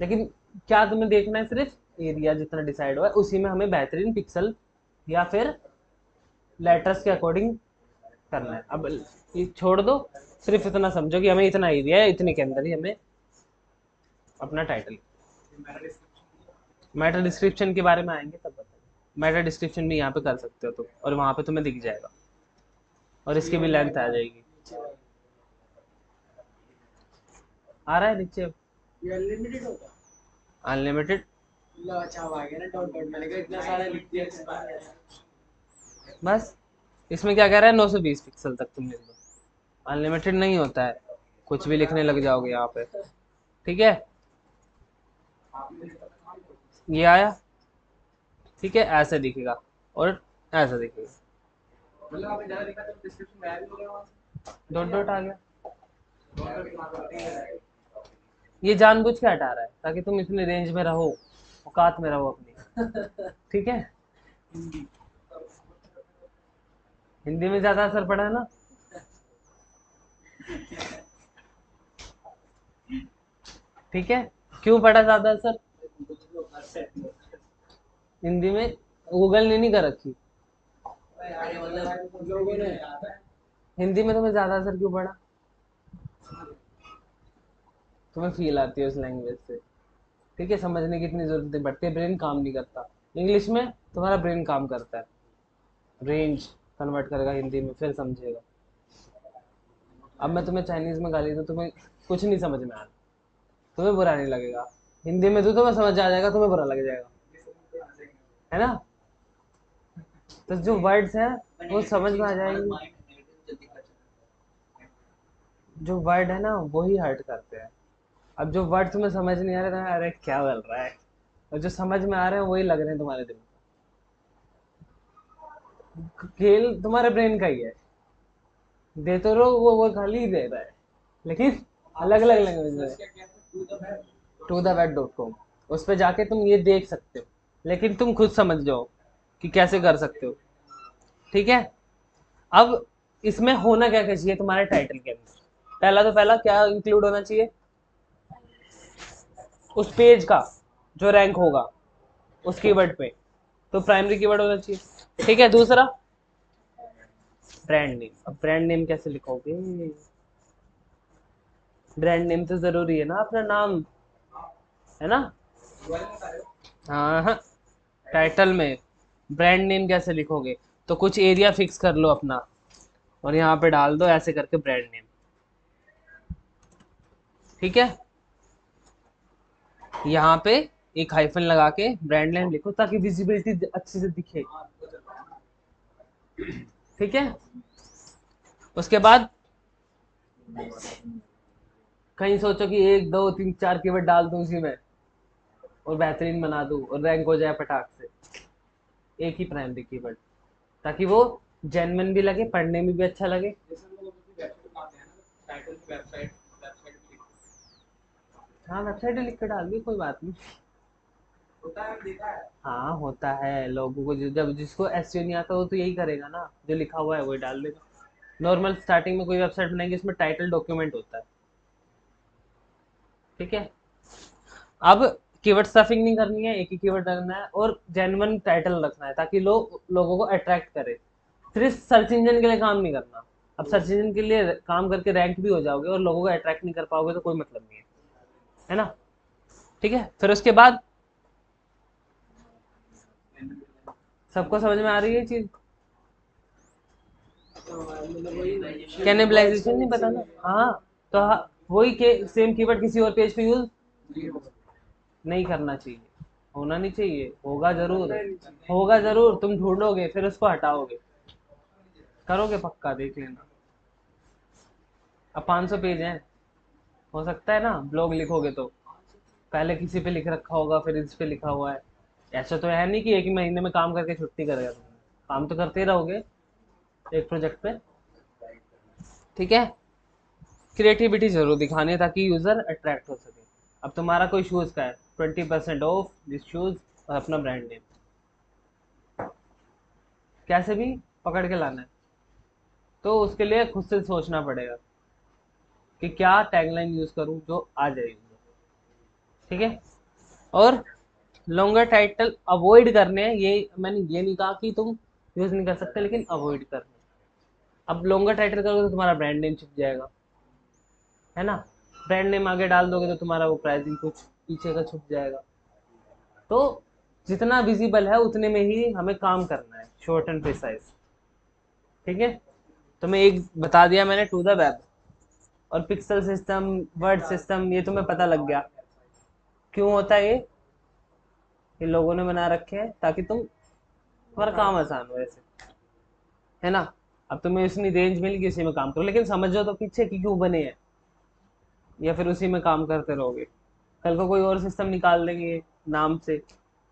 लेकिन क्या तुम्हें देखना है सिर्फ़ एरिया जितना डिसाइड हुआ है उसी में हमें बेहतरीन पिक्सल या फिर लेटर्स के अकॉर्डिंग करना है। अब ये छोड़ दो। सिर्फ़ इतना समझो कि हमें इतना एरिया है इतने के अंदर ही हमें अपना टाइटल मैटर डिस्क्रिप्शन के बारे में आएँगे तब बताएँगे। मैटर डिस्क्रिप्शन भी यहाँ पे कर सकते हो तुम और वहाँ पे तुम्हें दिख जाएगा। और इसकी भी लेंथ आ जाएगी। आ रहा है नीचे? अनलिमिटेड होगा। अनलिमिटेड अच्छा दिया। बस इसमें क्या कह रहा है? 920 पिक्सल तक तुम लिख दो अनलिमिटेड नहीं होता है। कुछ भी लिखने लग जाओगे यहाँ पे। ठीक है? ये आया? ठीक है, ऐसे दिखेगा। और ऐसा दिखेगा। डॉट डॉट आ गया। ये जानबूझ के हटा रहा है, ताकि तुम इतनी रेंज में रहो, औकात में रहो अपनी। ठीक है? हिंदी में ज़्यादा असर पड़ा है ना? ठीक है? क्यों पड़ा ज़्यादा असर? हिंदी में गूगल ने नहीं कर रखी हिंदी में तुम्हें ज़्यादा असर क्यों पड़ा तुम्हें फील आती है उस लैंग्वेज से। ठीक है, समझने की इतनी ज़रूरत नहीं पड़ती ब्रेन काम नहीं करता। इंग्लिश में तुम्हारा ब्रेन काम करता है। रेंज कन्वर्ट करेगा हिंदी में, फिर समझेगा। अब मैं तुम्हें चाइनीज़ में गाली दूँ, तुम्हें कुछ नहीं समझ में आना तुम्हें बुरा नहीं लगेगा। हिंदी में दूँ तुम्हें समझ आ जाएगा, तुम्हें बुरा लग जाएगा। है ना? तो जो वर्ड्स हैं, वो समझ में आ जाएँगे। जो वर्ड है ना, वही हर्ट करते हैं। अब जो वर्ड तुम्हें समझ नहीं आ रहे तो अरे क्या बोल रहा है? और जो समझ में आ रहे हैं, वही लग रहे हैं तुम्हारे दिल खेल तुम्हारे ब्रेन का ही है। दे तो रहो वो वो खाली दे रहा है। लेकिन अलग अलग लैंग्वेज में। To the web dot com उस पर जाके तुम ये देख सकते हो। लेकिन तुम खुद समझ जाओ कि कैसे कर सकते हो। ठीक है? अब इसमें होना क्या क्या चाहिए तुम्हारे टाइटल के अंदर? पहला तो पहला क्या इंक्लूड होना चाहिए? उस पेज का जो रैंक होगा उस कीवर्ड पे। तो प्राइमरी कीवर्ड होना चाहिए। ठीक है दूसरा? ब्रांड नेम अब ब्रांड नेम कैसे लिखोगे? ब्रांड नेम तो ज़रूरी है ना, अपना नाम, है ना? हाँ हाँ। टाइटल में ब्रांड नेम कैसे लिखोगे? तो कुछ एरिया फिक्स कर लो अपना, और यहाँ पे डाल दो ऐसे करके ब्रांड नेम ठीक है? यहाँ पे एक हाइफन लगा के ब्रांड नेम लिखो, ताकि विजिबिलिटी अच्छे से दिखे। ठीक है? उसके बाद कहीं सोचो कि एक, दो, तीन, चार की कीवर्ड डाल दूँ उसी में और बेहतरीन बना दूँ और रैंक हो जाए पटाख से। एक ही प्राइमरी की कीवर्ड। ताकि वो जेनवन भी लगे, पढ़ने में भी अच्छा लगे। हैं वेबसाइट लिख के डाल दी, कोई बात नहीं। होता है हाँ। होता है। लोगों को जब जिसको एसईओ नहीं आता, वो तो यही करेगा ना। जो लिखा हुआ है, वही डाल देगा। नॉर्मल स्टार्टिंग में कोई वेबसाइट बनाएँगे इसमें टाइटल डॉक्यूमेंट होता है। ठीक है? अब कीवर्ड स्टफिंग नहीं करनी है, एक ही कीवर्ड रखना है और जेन्युइन टाइटल रखना है, ताकि लोग लोगों को अट्रैक्ट करे। सिर्फ़ सर्च इंजन के लिए काम नहीं करना। अब सर्च इंजन के लिए काम करके रैंक भी हो जाओगे और लोगों को अट्रैक्ट नहीं कर पाओगे तो कोई मतलब नहीं है। है ना? ठीक है? फिर उसके बाद सबको समझ में आ रही है चीज़? तो मतलब नहीं पता ना हाँ तो हाँ, वही के सेम कीवर्ड किसी और पेज पे यूज़ नहीं करना चाहिए। होना नहीं चाहिए। होगा ज़रूर। होगा ज़रूर तुम ढूंढोगे फिर उसको हटाओगे। करोगे पक्का देख लेना। अब 500 पेज हैं। हो सकता है ना ब्लॉग लिखोगे तो। पहले किसी पे लिख रखा होगा फिर इस पे लिखा हुआ है। ऐसा तो है नहीं कि एक ही महीने में काम करके छुट्टी करेगा तुम काम तो करते ही रहोगे एक प्रोजेक्ट पे। ठीक है? क्रिएटिविटी ज़रूर दिखानी है ताकि यूज़र अट्रैक्ट हो सके। अब तुम्हारा कोई शूज़ का है twenty percent off this shoes और अपना ब्रांड नेम कैसे भी पकड़ के लाना है। तो उसके लिए खुद से सोचना पड़ेगा कि क्या टैगलाइन यूज़ करूँ जो आ जाएगी ठीक है? और लॉन्गर टाइटल अवॉइड करने हैं, ये मैंने ये नहीं कहा कि तुम यूज़ नहीं कर सकते, लेकिन अवॉइड करने अब लॉन्गर टाइटल करोगे तो तुम्हारा ब्रांड नेम छिप जाएगा, है ना? ब्रांड नेम आगे डाल दोगे तो तुम्हारा वो प्राइसिंग कुछ पीछे का छुप जाएगा। तो जितना विजिबल है, उतने में ही हमें काम करना है शॉर्ट एंड प्रिसाइज ठीक है? तो मैं एक बता दिया मैंने टू द वेब और पिक्सल सिस्टम वर्ड सिस्टम ये तुम्हें पता लग गया। क्यों होता है ये? ये लोगों ने बना रखे हैं ताकि तुम तुम्हारा काम आसान हो ऐसे है ना? अब तुम्हें इतनी रेंज मिल गई उसी में काम करो। लेकिन समझो तो पीछे की क्यों बने हैं। या फिर उसी में काम करते रहोगे। कल को कोई और सिस्टम निकाल देंगे नाम से।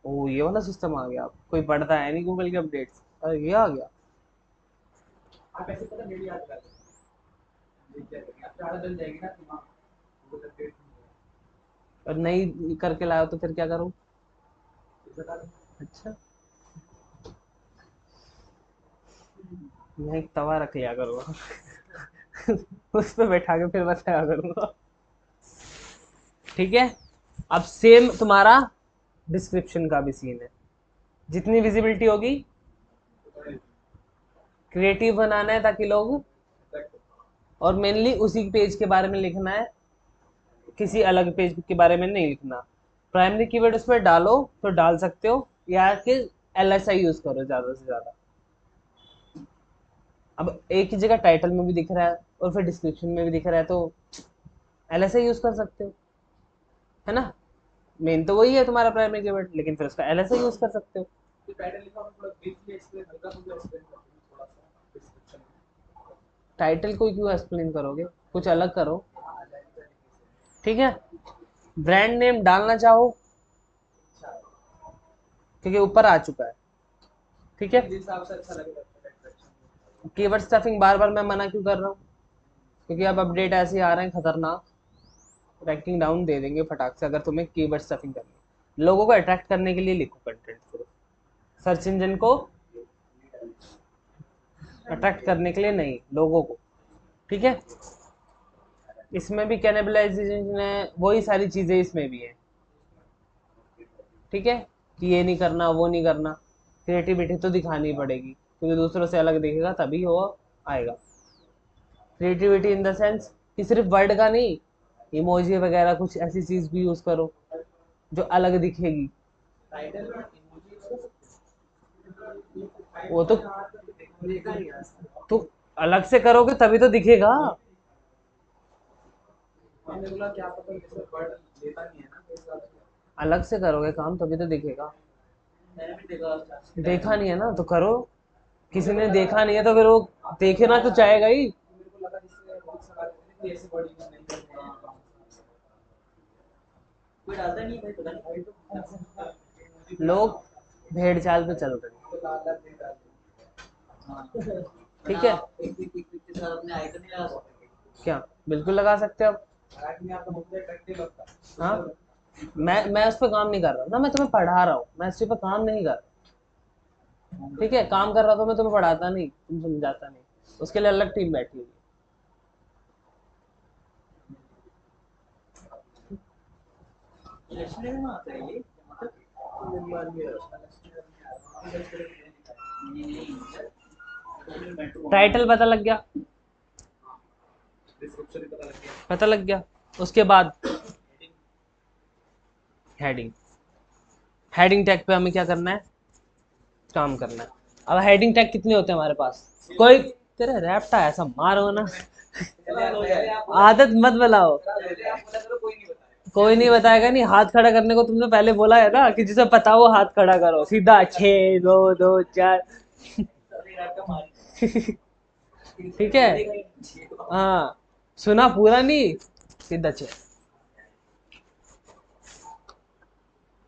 ओ ये वाला सिस्टम आ गया। कोई पढ़ता है नहीं गूगल के अपडेट्स अरे ये आ गया। वो तो और नहीं करके लाओ तो फिर क्या करूँ? अच्छा। मैं एक तवा रख लिया करूँगा उस पे बैठा के फिर बताया करूँगा। ठीक है? अब सेम तुम्हारा डिस्क्रिप्शन का भी सीन है। जितनी विजिबिलिटी होगी क्रिएटिव बनाना है ताकि लोग, और मेनली उसी पेज के बारे में लिखना है। किसी अलग पेज के बारे में नहीं लिखना। प्राइमरी कीवर्ड उसमें डालो तो डाल सकते हो या कि एल एस आई यूज़ करो ज़्यादा से ज़्यादा। अब एक ही जगह टाइटल में भी दिख रहा है और फिर डिस्क्रिप्शन में भी दिख रहा है तो एल एस आई यूज़ कर सकते हो है ना? मेन तो वही है तुम्हारा प्राइमरी कीवर्ड लेकिन फिर उसका एल एस आई यूज़ कर सकते हो। टाइटल को क्यों एक्सप्लेन करोगे? कुछ अलग करो। हाँ ठीक है? ब्रांड नेम डालना चाहो? क्योंकि ऊपर आ चुका है। ठीक है? कीवर्ड स्टफिंग बार बार मैं मना क्यों कर रहा हूँ? क्योंकि अब अपडेट ऐसे आ रहे हैं, खतरनाक। रैंकिंग डाउन दे देंगे फटाक से, अगर तुम्हें कीवर्ड स्टफिंग करनी। लोगों को अट्रैक्ट करने के लिए लिखो कंटेंट करो सर्च इंजन को अट्रैक्ट करने के लिए नहीं, लोगों को। ठीक है? इसमें भी कैनिबलाइजेशन है, वही सारी चीज़ें इसमें भी है। ठीक है? कि ये नहीं करना, वो नहीं करना क्रिएटिविटी तो दिखानी पड़ेगी, क्योंकि दूसरों से अलग दिखेगा, तभी वो आएगा। क्रिएटिविटी इन द सेंस कि सिर्फ़ वर्ड का नहीं इमोजी वगैरह कुछ ऐसी चीज़ भी यूज़ करो, जो अलग दिखेगी। वो तो तो अलग से करोगे तभी तो दिखेगा मैंने बोला क्या पता जैसे वर्ड लेता नहीं है ना तो इस हिसाब से अलग से करोगे काम तभी तो दिखेगा। देखा नहीं है ना तो करो। किसी ने देखा नहीं है तो फिर वो देखे ना तो चाहेगा ही। लगा नहीं भाई पता नहीं। लोग भेड़ चाल पे चल रहे हैं। तो हाँ। ठीक है। क्या? बिल्कुल लगा सकते हो आप। है? मैं मैं उस पर काम नहीं कर रहा ना, मैं तुम्हें पढ़ा रहा हूँ। मैं इस पर काम नहीं कर रहा। ठीक है? काम कर रहा तो मैं तुम्हें पढ़ाता नहीं, तुम समझाता नहीं। उसके लिए अलग टीम बैठी हुई टाइटल पता लग गया? डिस्क्रिप्शन पता लग गया। पता लग गया उसके बाद हेडिंग हेडिंग टैग पे हमें क्या करना है? काम करना है। अब हेडिंग टैग कितने होते हैं हमारे पास? कोई तेरे रैप्टा ऐसा मारो ना। आदत मत बनाओ। कोई नहीं बताएगा, नहीं, हाथ खड़ा करने को तुमने पहले बोला है ना कि जिसे पता हो हाथ खड़ा करो। सीधा, छः, दो दो, चार। ठीक है? हाँ। सुना पूरा नहीं, सीधा छः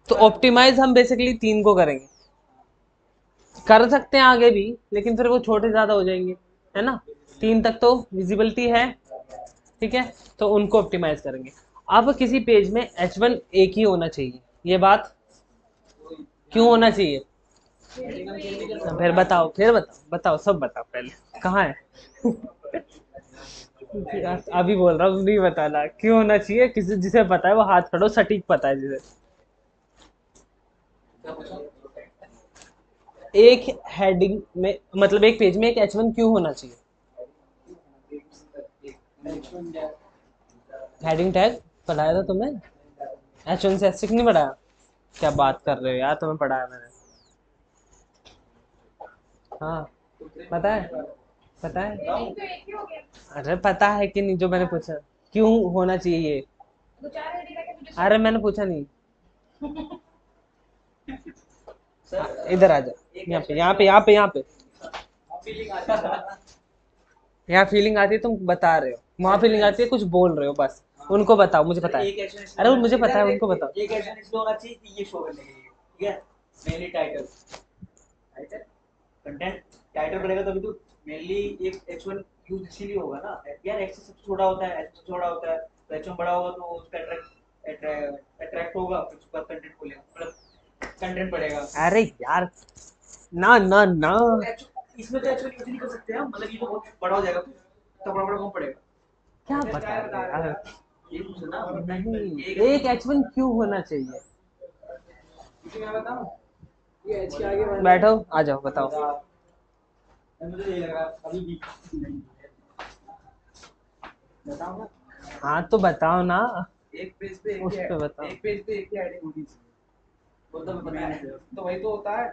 तो ऑप्टिमाइज हम बेसिकली तीन को करेंगे। कर सकते हैं आगे भी, लेकिन फिर वो छोटे ज़्यादा हो जाएँगे, है ना? तीन तक तो विजिबिलिटी है, ठीक है? तो उनको ऑप्टिमाइज करेंगे। अब किसी पेज में एच वन एक ही होना चाहिए। ये बात क्यों होना चाहिए? फिर बताओ फिर बताओ बताओ, सब बताओ पहले। कहाँ है? अभी बोल रहा हूँ, नहीं बताना। क्यों होना चाहिए? किसी, जिसे पता है, वो हाथ खड़ो, सटीक पता है जिसे। एक हेडिंग में मतलब एक पेज में एक एच वन क्यों होना चाहिए? हेडिंग टैग पढ़ाया था तुम्हें? एच वन से एस नहीं पढ़ाया? क्या बात कर रहे हो यार, तुम्हें पढ़ाया मैंने। हाँ पता है? पता है? तो ही हो अरे पता है कि नहीं जो मैंने पूछा। क्यों होना चाहिए ये? है अरे मैंने पूछा नहीं। इधर आ जा। यहाँ पे यहाँ पे यहाँ पे यहाँ पे। यहाँ फीलिंग आती है तुम बता रहे हो। वहाँ फीलिंग आती है कुछ बोल रहे हो बस। उनको बताओ मुझे पता है। अरे मुझे पता है उनको बताओ। एक एक्शन इसलिए होना चाहिए कि ये शो करने के लिए ठीक है? Mainly title title content title बढ़ेगा तभी तो मेनली एक H1 यूज़ इसीलिए होगा ना। यार X सबसे छोटा होता है H छोटा होता है तो H1 बड़ा होगा तो उसका अट्रैक्ट अट्रैक्ट होगा फिर उसके बाद कंटेंट खोलेगा। मतलब कंटेंट बढ़ेगा। अरे यार ना ना ना। इसमें तो H1 यूज़ नहीं कर सकते हम। मतलब ये तो बहुत बड़ा हो जाएगा तो बड़ा बड़ा कौन पड़ेगा क्या बता रहे हो? यार ये पूछो ना नहीं एक एच वन क्यों होना चाहिए? इसी में मैं बताऊँ? ये एच के आगे बैठो आ जाओ बताओ मुझे ये लगा अभी भी बताओ ना हाँ तो बताओ ना। एक पेज पे एक उस ही पे बताओ। एक पेज पे एक ही आईडी होनी चाहिए वो तो तो वही तो होता है।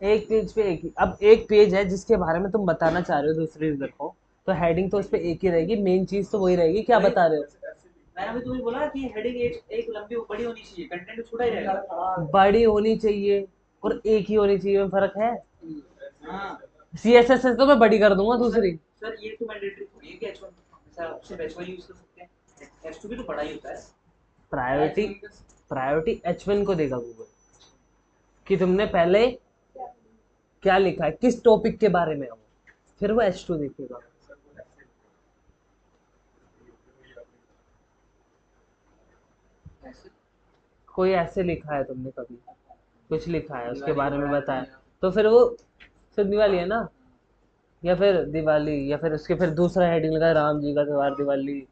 एक पेज पे एक ही अब एक पेज है जिसके बारे में तुम बताना चाह रहे हो दूसरे यूज़र को तो हेडिंग तो उस पर एक ही रहेगी। मेन चीज़ तो वही रहेगी। क्या बता रहे हो? मैंने अभी तुम्हें बोला कि हेडिंग एक एक लंबी बड़ी होनी चाहिए। कंटेंट छोटा ही रहेगा। बड़ी होनी चाहिए और एक ही होनी चाहिए। में फ़र्क है? हाँ। सी एस एस तो मैं बड़ी कर दूँगा दूसरी। सर ये तो मैंडेटरी थोड़ी है कि H1 हमेशा सिर्फ़ H1 यूज़ कर सकते हैं। H2 भी तो बड़ा ही होता है। प्रायोरिटी प्रायोरिटी एच वन को देगा गूगल कि तुमने पहले क्या लिखा है? किस टॉपिक के बारे में हो? फिर वो एच टू देखेगा। कोई ऐसे लिखा है तुमने कभी? कुछ लिखा है उसके बारे में बताया। तो फिर वो सिर्फ़ दिवाली है ना? या फिर दिवाली, या फिर उसके फिर दूसरा हेडिंग लगा, राम जी का त्योहार दिवाली।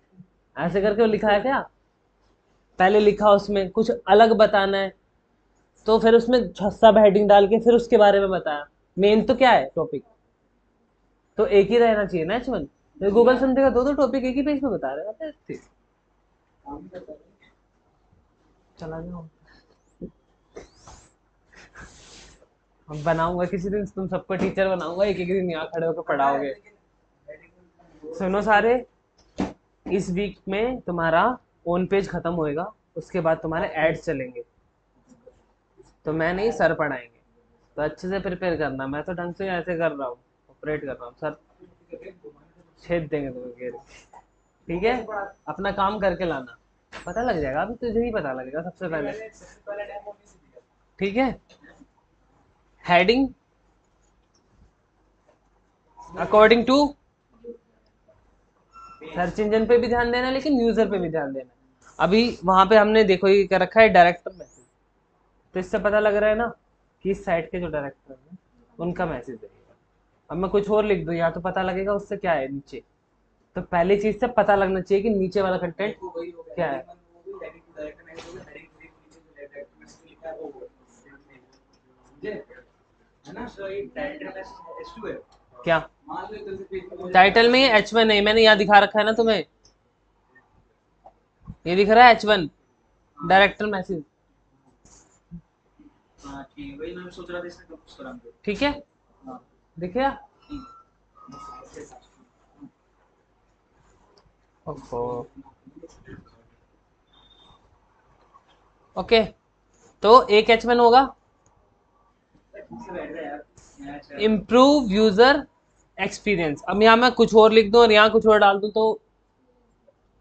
ऐसे करके वो लिखा है क्या? पहले लिखा उसमें, कुछ अलग बताना है। तो फिर उसमें सब हेडिंग डाल के फिर उसके बारे में बताया। मेन तो क्या है? टॉपिक तो एक ही रहना चाहिए ना एच वन गूगल समझेगा दो दो टॉपिक एक ही पेज पे बता रहे हैं। चला जाओ बनाऊँगा किसी दिन, तुम सबको टीचर बनाऊँगा एक एक दिन यहाँ खड़े होकर पढ़ाओगे। सुनो सारे, इस वीक में तुम्हारा ओन पेज खत्म होएगा, उसके बाद तुम्हारे एड्स चलेंगे। तो मैं नहीं सर पढ़ाएँगे। तो अच्छे से प्रिपेयर करना, मैं तो ढंग से ऐसे कर रहा हूँ ऑपरेट कर रहा हूँ सर छेद देंगे तुम्हें घेरे ठीक है? अपना काम करके लाना। पता लग जाएगा, अभी तुझे ही पता लगेगा सबसे पहले। ठीक है? Heading according to search engine पे भी ध्यान देना लेकिन यूज़र पे भी ध्यान देना। अभी वहाँ पे हमने देखो ये क्या रखा है डायरेक्टर मैसेज तो इससे पता लग रहा है ना कि इस साइट के जो डायरेक्टर हैं उनका मैसेज है अब मैं कुछ और लिख दूँ या तो पता लगेगा उससे क्या है नीचे। तो पहली चीज़ से पता लगना चाहिए कि नीचे वाला कंटेंट हो क्या है? हेडिंग है वो होगा समझे है। ना सर ये टाइटल मैसेज H2 है क्या टाइटल में एच वन है मैंने यहाँ दिखा रखा है ना तुम्हें। ये दिख रहा है एच वन डायरेक्टर मैसेज ठीक है। है? दिख गया? ठीक ओहो। ओके तो एक एच वन होगा से बैठ गया यार यहाँ अच्छा है। इम्प्रूव यूज़र एक्सपीरियंस अब यहाँ मैं कुछ और लिख दूँ और यहाँ कुछ और डाल दूँ तो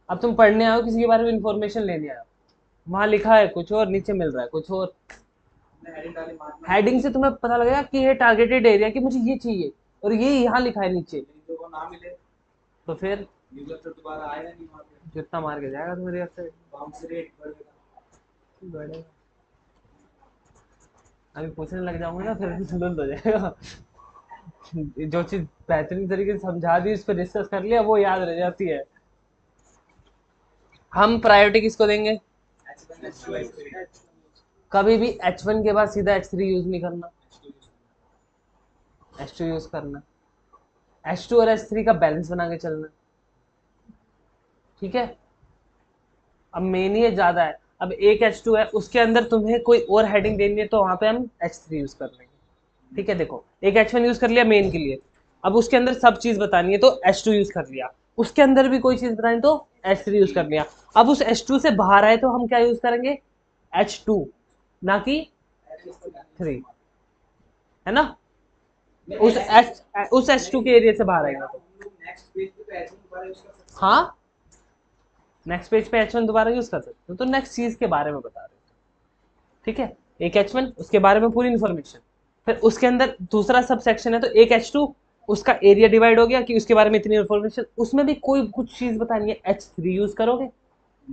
अब तुम पढ़ने आओ किसी के बारे में इंफॉर्मेशन लेने आओ वहाँ लिखा है कुछ और नीचे मिल रहा है कुछ और। हेडिंग से तुम्हें पता लगेगा कि ये टारगेटेड एरिया कि मुझे ये चाहिए और ये यहाँ लिखा है नीचे। तो फिर दोबारा आएगा नहीं जितना मार के जाएगा तुम्हारी वेबसाइट बाउंस रेट बढ़ेगा बढ़ेगा अभी पूछने लग जाऊँगा ना, फिर सुलझ हो जाएगा। जो चीज़ बेहतरीन तरीके से समझा दी उस पर डिस्कस कर लिया, वो याद रह जाती है। हम प्रायोरिटी किसको देंगे? कभी भी एच वन के बाद सीधा एच थ्री यूज़ नहीं करना। एच टू यूज़ करना। एच टू और एच थ्री का बैलेंस बना के चलना। ठीक है? अब मेन ही ज़्यादा है। अब एक एच टू है, उसके अंदर तुम्हें कोई और हेडिंग देनी है तो वहाँ पे हम H3 यूज़ कर लेंगे। ठीक है, देखो एक H1 यूज़ कर लिया मेन के लिए। अब उसके अंदर सब चीज़ बतानी है तो H2 यूज़ कर लिया। उसके अंदर भी कोई चीज़ बतानी तो H3 यूज़ कर लिया। अब उस H2 से बाहर आए तो हम क्या यूज़ करेंगे? एच टू ना कि थ्री है ना? उस एच उस H2 के एरिया से बाहर आएगा तो। नेक्स्ट पेज पे एच वन दोबारा यूज़ कर सकते हाँ। नेक्स्ट पेज पे H1 दोबारा यूज़ कर सकते तो नेक्स्ट चीज़ के बारे में बता रहे हो। ठीक है? एक एच वन उसके बारे में पूरी इन्फॉर्मेशन फिर उसके अंदर दूसरा सब सेक्शन है तो एक एच टू उसका एरिया डिवाइड हो गया कि उसके बारे में इतनी इन्फॉर्मेशन उसमें भी कोई कुछ चीज़ बतानी है। एच थ्री यूज़ करोगे?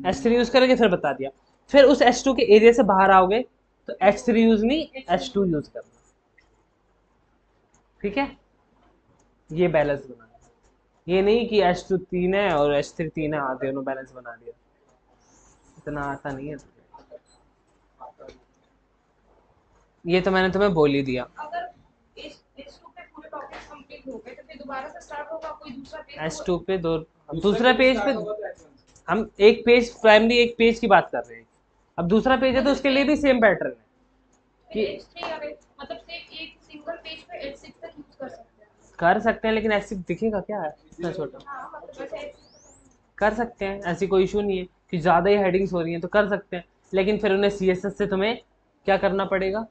एच थ्री यूज़ करोगे, फिर बता दिया। फिर उस एच टू के एरिया से बाहर आओगे तो एच थ्री यूज़ नहीं एच टू यूज़ करना। ठीक है? ये बैलेंस बनाना। ये नहीं कि एच टू तीन है और एच थ्री तीन है हाँ दोनों बैलेंस बना दिया। इतना आता नहीं है। ये तो मैंने तुम्हें बोल ही दिया। अगर इस इस टू पे पूरे टॉपिक कंप्लीट हो गए तो फिर दोबारा से स्टार्ट होगा कोई दूसरा पेज पे दो दूसरा पेज पे हम एक पेज प्राइमरी एक पेज की बात कर रहे हैं। अब दूसरा पेज है तो उसके लिए भी सेम पैटर्न है। कि- H3 अगर मतलब सिर्फ़ एक सिंगल पेज पे H6 तक यूज़ कर सकते हैं कर सकते हैं, लेकिन ऐसे दिखेगा क्या? इतना छोटा। वैसे H6 कर सकते हैं, ऐसी कोई इशू नहीं है कि ज़्यादा ही हेडिंग्स हो रही हैं तो कर सकते हैं, लेकिन फिर उन्हें सीएसएस से तुम्हें क्या करना पड़ेगा?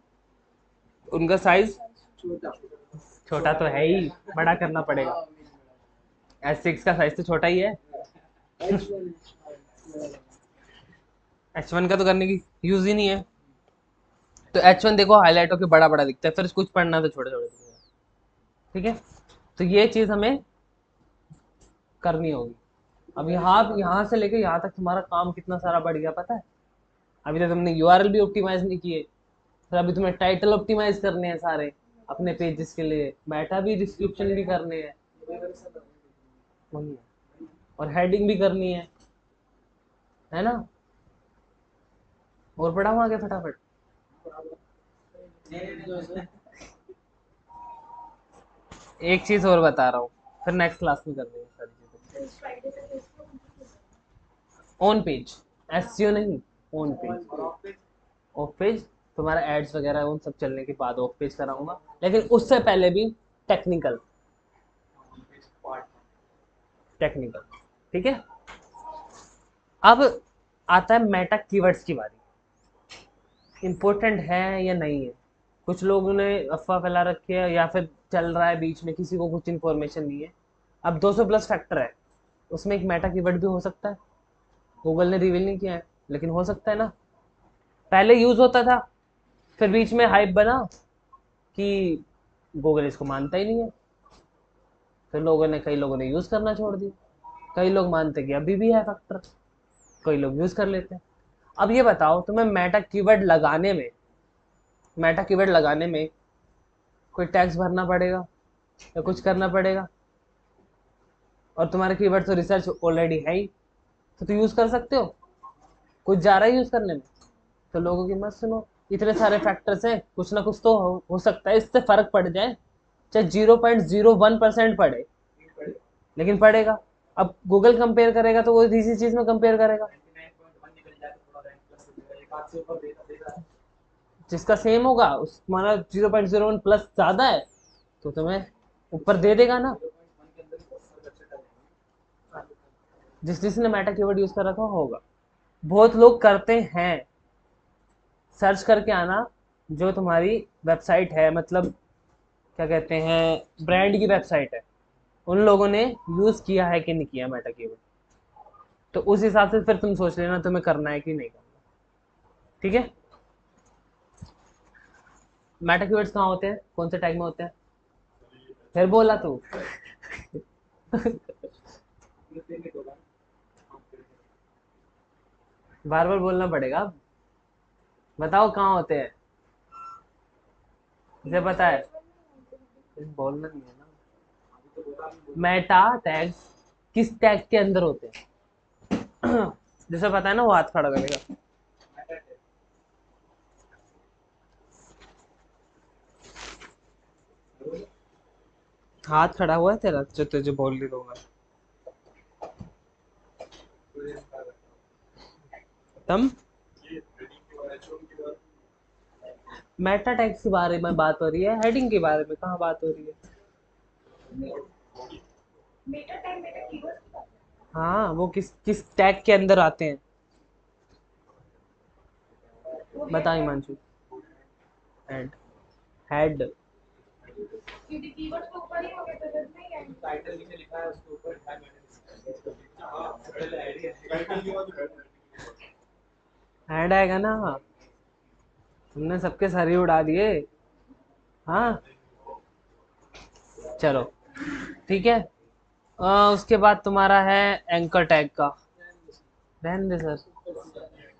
उनका साइज़ छोटा तो है ही, बड़ा करना पड़ेगा। एस सिक्स का साइज़ तो छोटा ही है। एच वन का तो करने की यूज़ ही नहीं है। तो एच वन देखो हाईलाइट होकर बड़ा बड़ा दिखता है, फिर कुछ पढ़ना तो छोटे छोटे ठीक है? तो ये चीज़ हमें करनी होगी। अब यहाँ यहाँ से लेके यहाँ तक तुम्हारा काम कितना सारा बढ़ गया, पता है? अभी तो तुमने यू भी ऑप्टिमाइज नहीं किए। फिर अभी तुम्हें टाइटल ऑप्टिमाइज करने हैं सारे, अपने पेजेस के लिए। मेटा भी डिस्क्रिप्शन भी करने हैं। है। और हेडिंग भी करनी है। है ना? और पढ़ाऊँ आगे फटाफट। एक चीज़ और बता रहा हूँ। फिर नेक्स्ट क्लास में कर देंगे सारी चीज़ें। ऑन पेज एस नहीं ऑन पेज ऑफ़ पेज तुम्हारा एड्स वगैरह उन सब चलने के बाद ऑफ़ पेज कराऊँगा। लेकिन उससे पहले भी टेक्निकल टेक्निकल ठीक है? अब आता है मेटा कीवर्ड्स की बारी। इम्पोर्टेंट है या नहीं है? कुछ लोगों ने अफवाह फैला रखी है या फिर चल रहा है बीच में, किसी को कुछ इन्फॉर्मेशन नहीं है। अब 200 प्लस फैक्टर है। उसमें एक मेटा कीवर्ड भी हो सकता है। गूगल ने रिवील नहीं किया है, लेकिन हो सकता है ना। पहले यूज़ होता था, फिर बीच में हाइप बना कि गूगल इसको मानता ही नहीं है। फिर लोगों ने, कई लोगों ने यूज़ करना छोड़ दिया। कई लोग मानते कि अभी भी है फैक्टर कई लोग यूज़ कर लेते हैं। अब ये बताओ, तुम्हें मेटा कीवर्ड लगाने में मेटा कीवर्ड लगाने में कोई टैक्स भरना पड़ेगा या कुछ करना पड़ेगा? और तुम्हारा कीवर्ड तो रिसर्च ऑलरेडी है ही। तो तुम यूज़ कर सकते हो। कुछ जा रहा है यूज़ करने में? तो लोगों की मत सुनो। इतने सारे फैक्टर्स हैं कुछ ना कुछ तो हो, हो सकता है इससे फ़र्क पड़ जाए। चाहे zero point zero one percent पड़े लेकिन पड़ेगा। अब गूगल कंपेयर करेगा तो वो इसी चीज़ में कंपेयर करेगा। जिसका सेम होगा, उस तुम्हारा zero point zero one plus ज़्यादा है तो तुम्हें ऊपर दे देगा ना। जिस जिसने मेटा कीवर्ड यूज़ कर रखा होगा। बहुत लोग करते हैं। सर्च करके आना, जो तुम्हारी वेबसाइट है मतलब क्या कहते हैं ब्रांड की वेबसाइट है। उन लोगों ने यूज़ किया है कि नहीं किया मेटा कीवर्ड तो उस हिसाब से फिर तुम सोच लेना तुम्हें करना है कि नहीं करना। ठीक है? मेटा कीवर्ड्स कहाँ होते हैं? कौन से टैग में होते हैं? फिर बोला तू। बार बार बोलना पड़ेगा। बताओ कहाँ होते हैं? इसे पता है। बोलना नहीं है ना। मेटा टैग किस टैग के अंदर होते हैं? जैसे पता है ना, वो हाथ खड़ा करेगा। हाथ खड़ा हुआ है तेरा, जो तुझे बोल नहीं दूँगा। तम? मेटा टैग्स के बारे में बात हो रही है, हेडिंग के बारे में कहाँ बात हो रही है? हाँ वो किस किस टैग के अंदर आते हैं? बता हिमांशु हेड हेड क्योंकि कीवर्ड तो ऊपर ही हो गए तो नहीं आएँगे टाइटल नीचे लिखा है उसके ऊपर टाइम मैनेजमेंट हेड आएगा ना। तुमने सबके सर ही उड़ा दिए। हाँ। चलो। ठीक है। आ, उसके बाद तुम्हारा है एंकर टैग का। रहने दे सर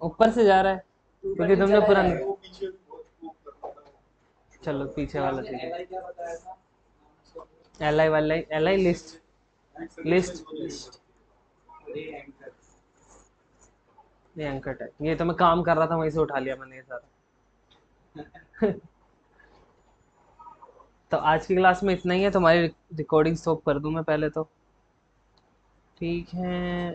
ऊपर से जा रहा है क्योंकि तुमने पूरा चलो पीछे वाला ठीक है एल आई वाला एल आई लिस्ट लिस्ट ये एंकर एंकर टैग ये तो मैं काम कर रहा था वहीं से उठा लिया मैंने ये सारा। तो आज की क्लास में इतना ही है तुम्हारी रिकॉर्डिंग स्टॉप कर दूँ मैं पहले तो। ठीक है।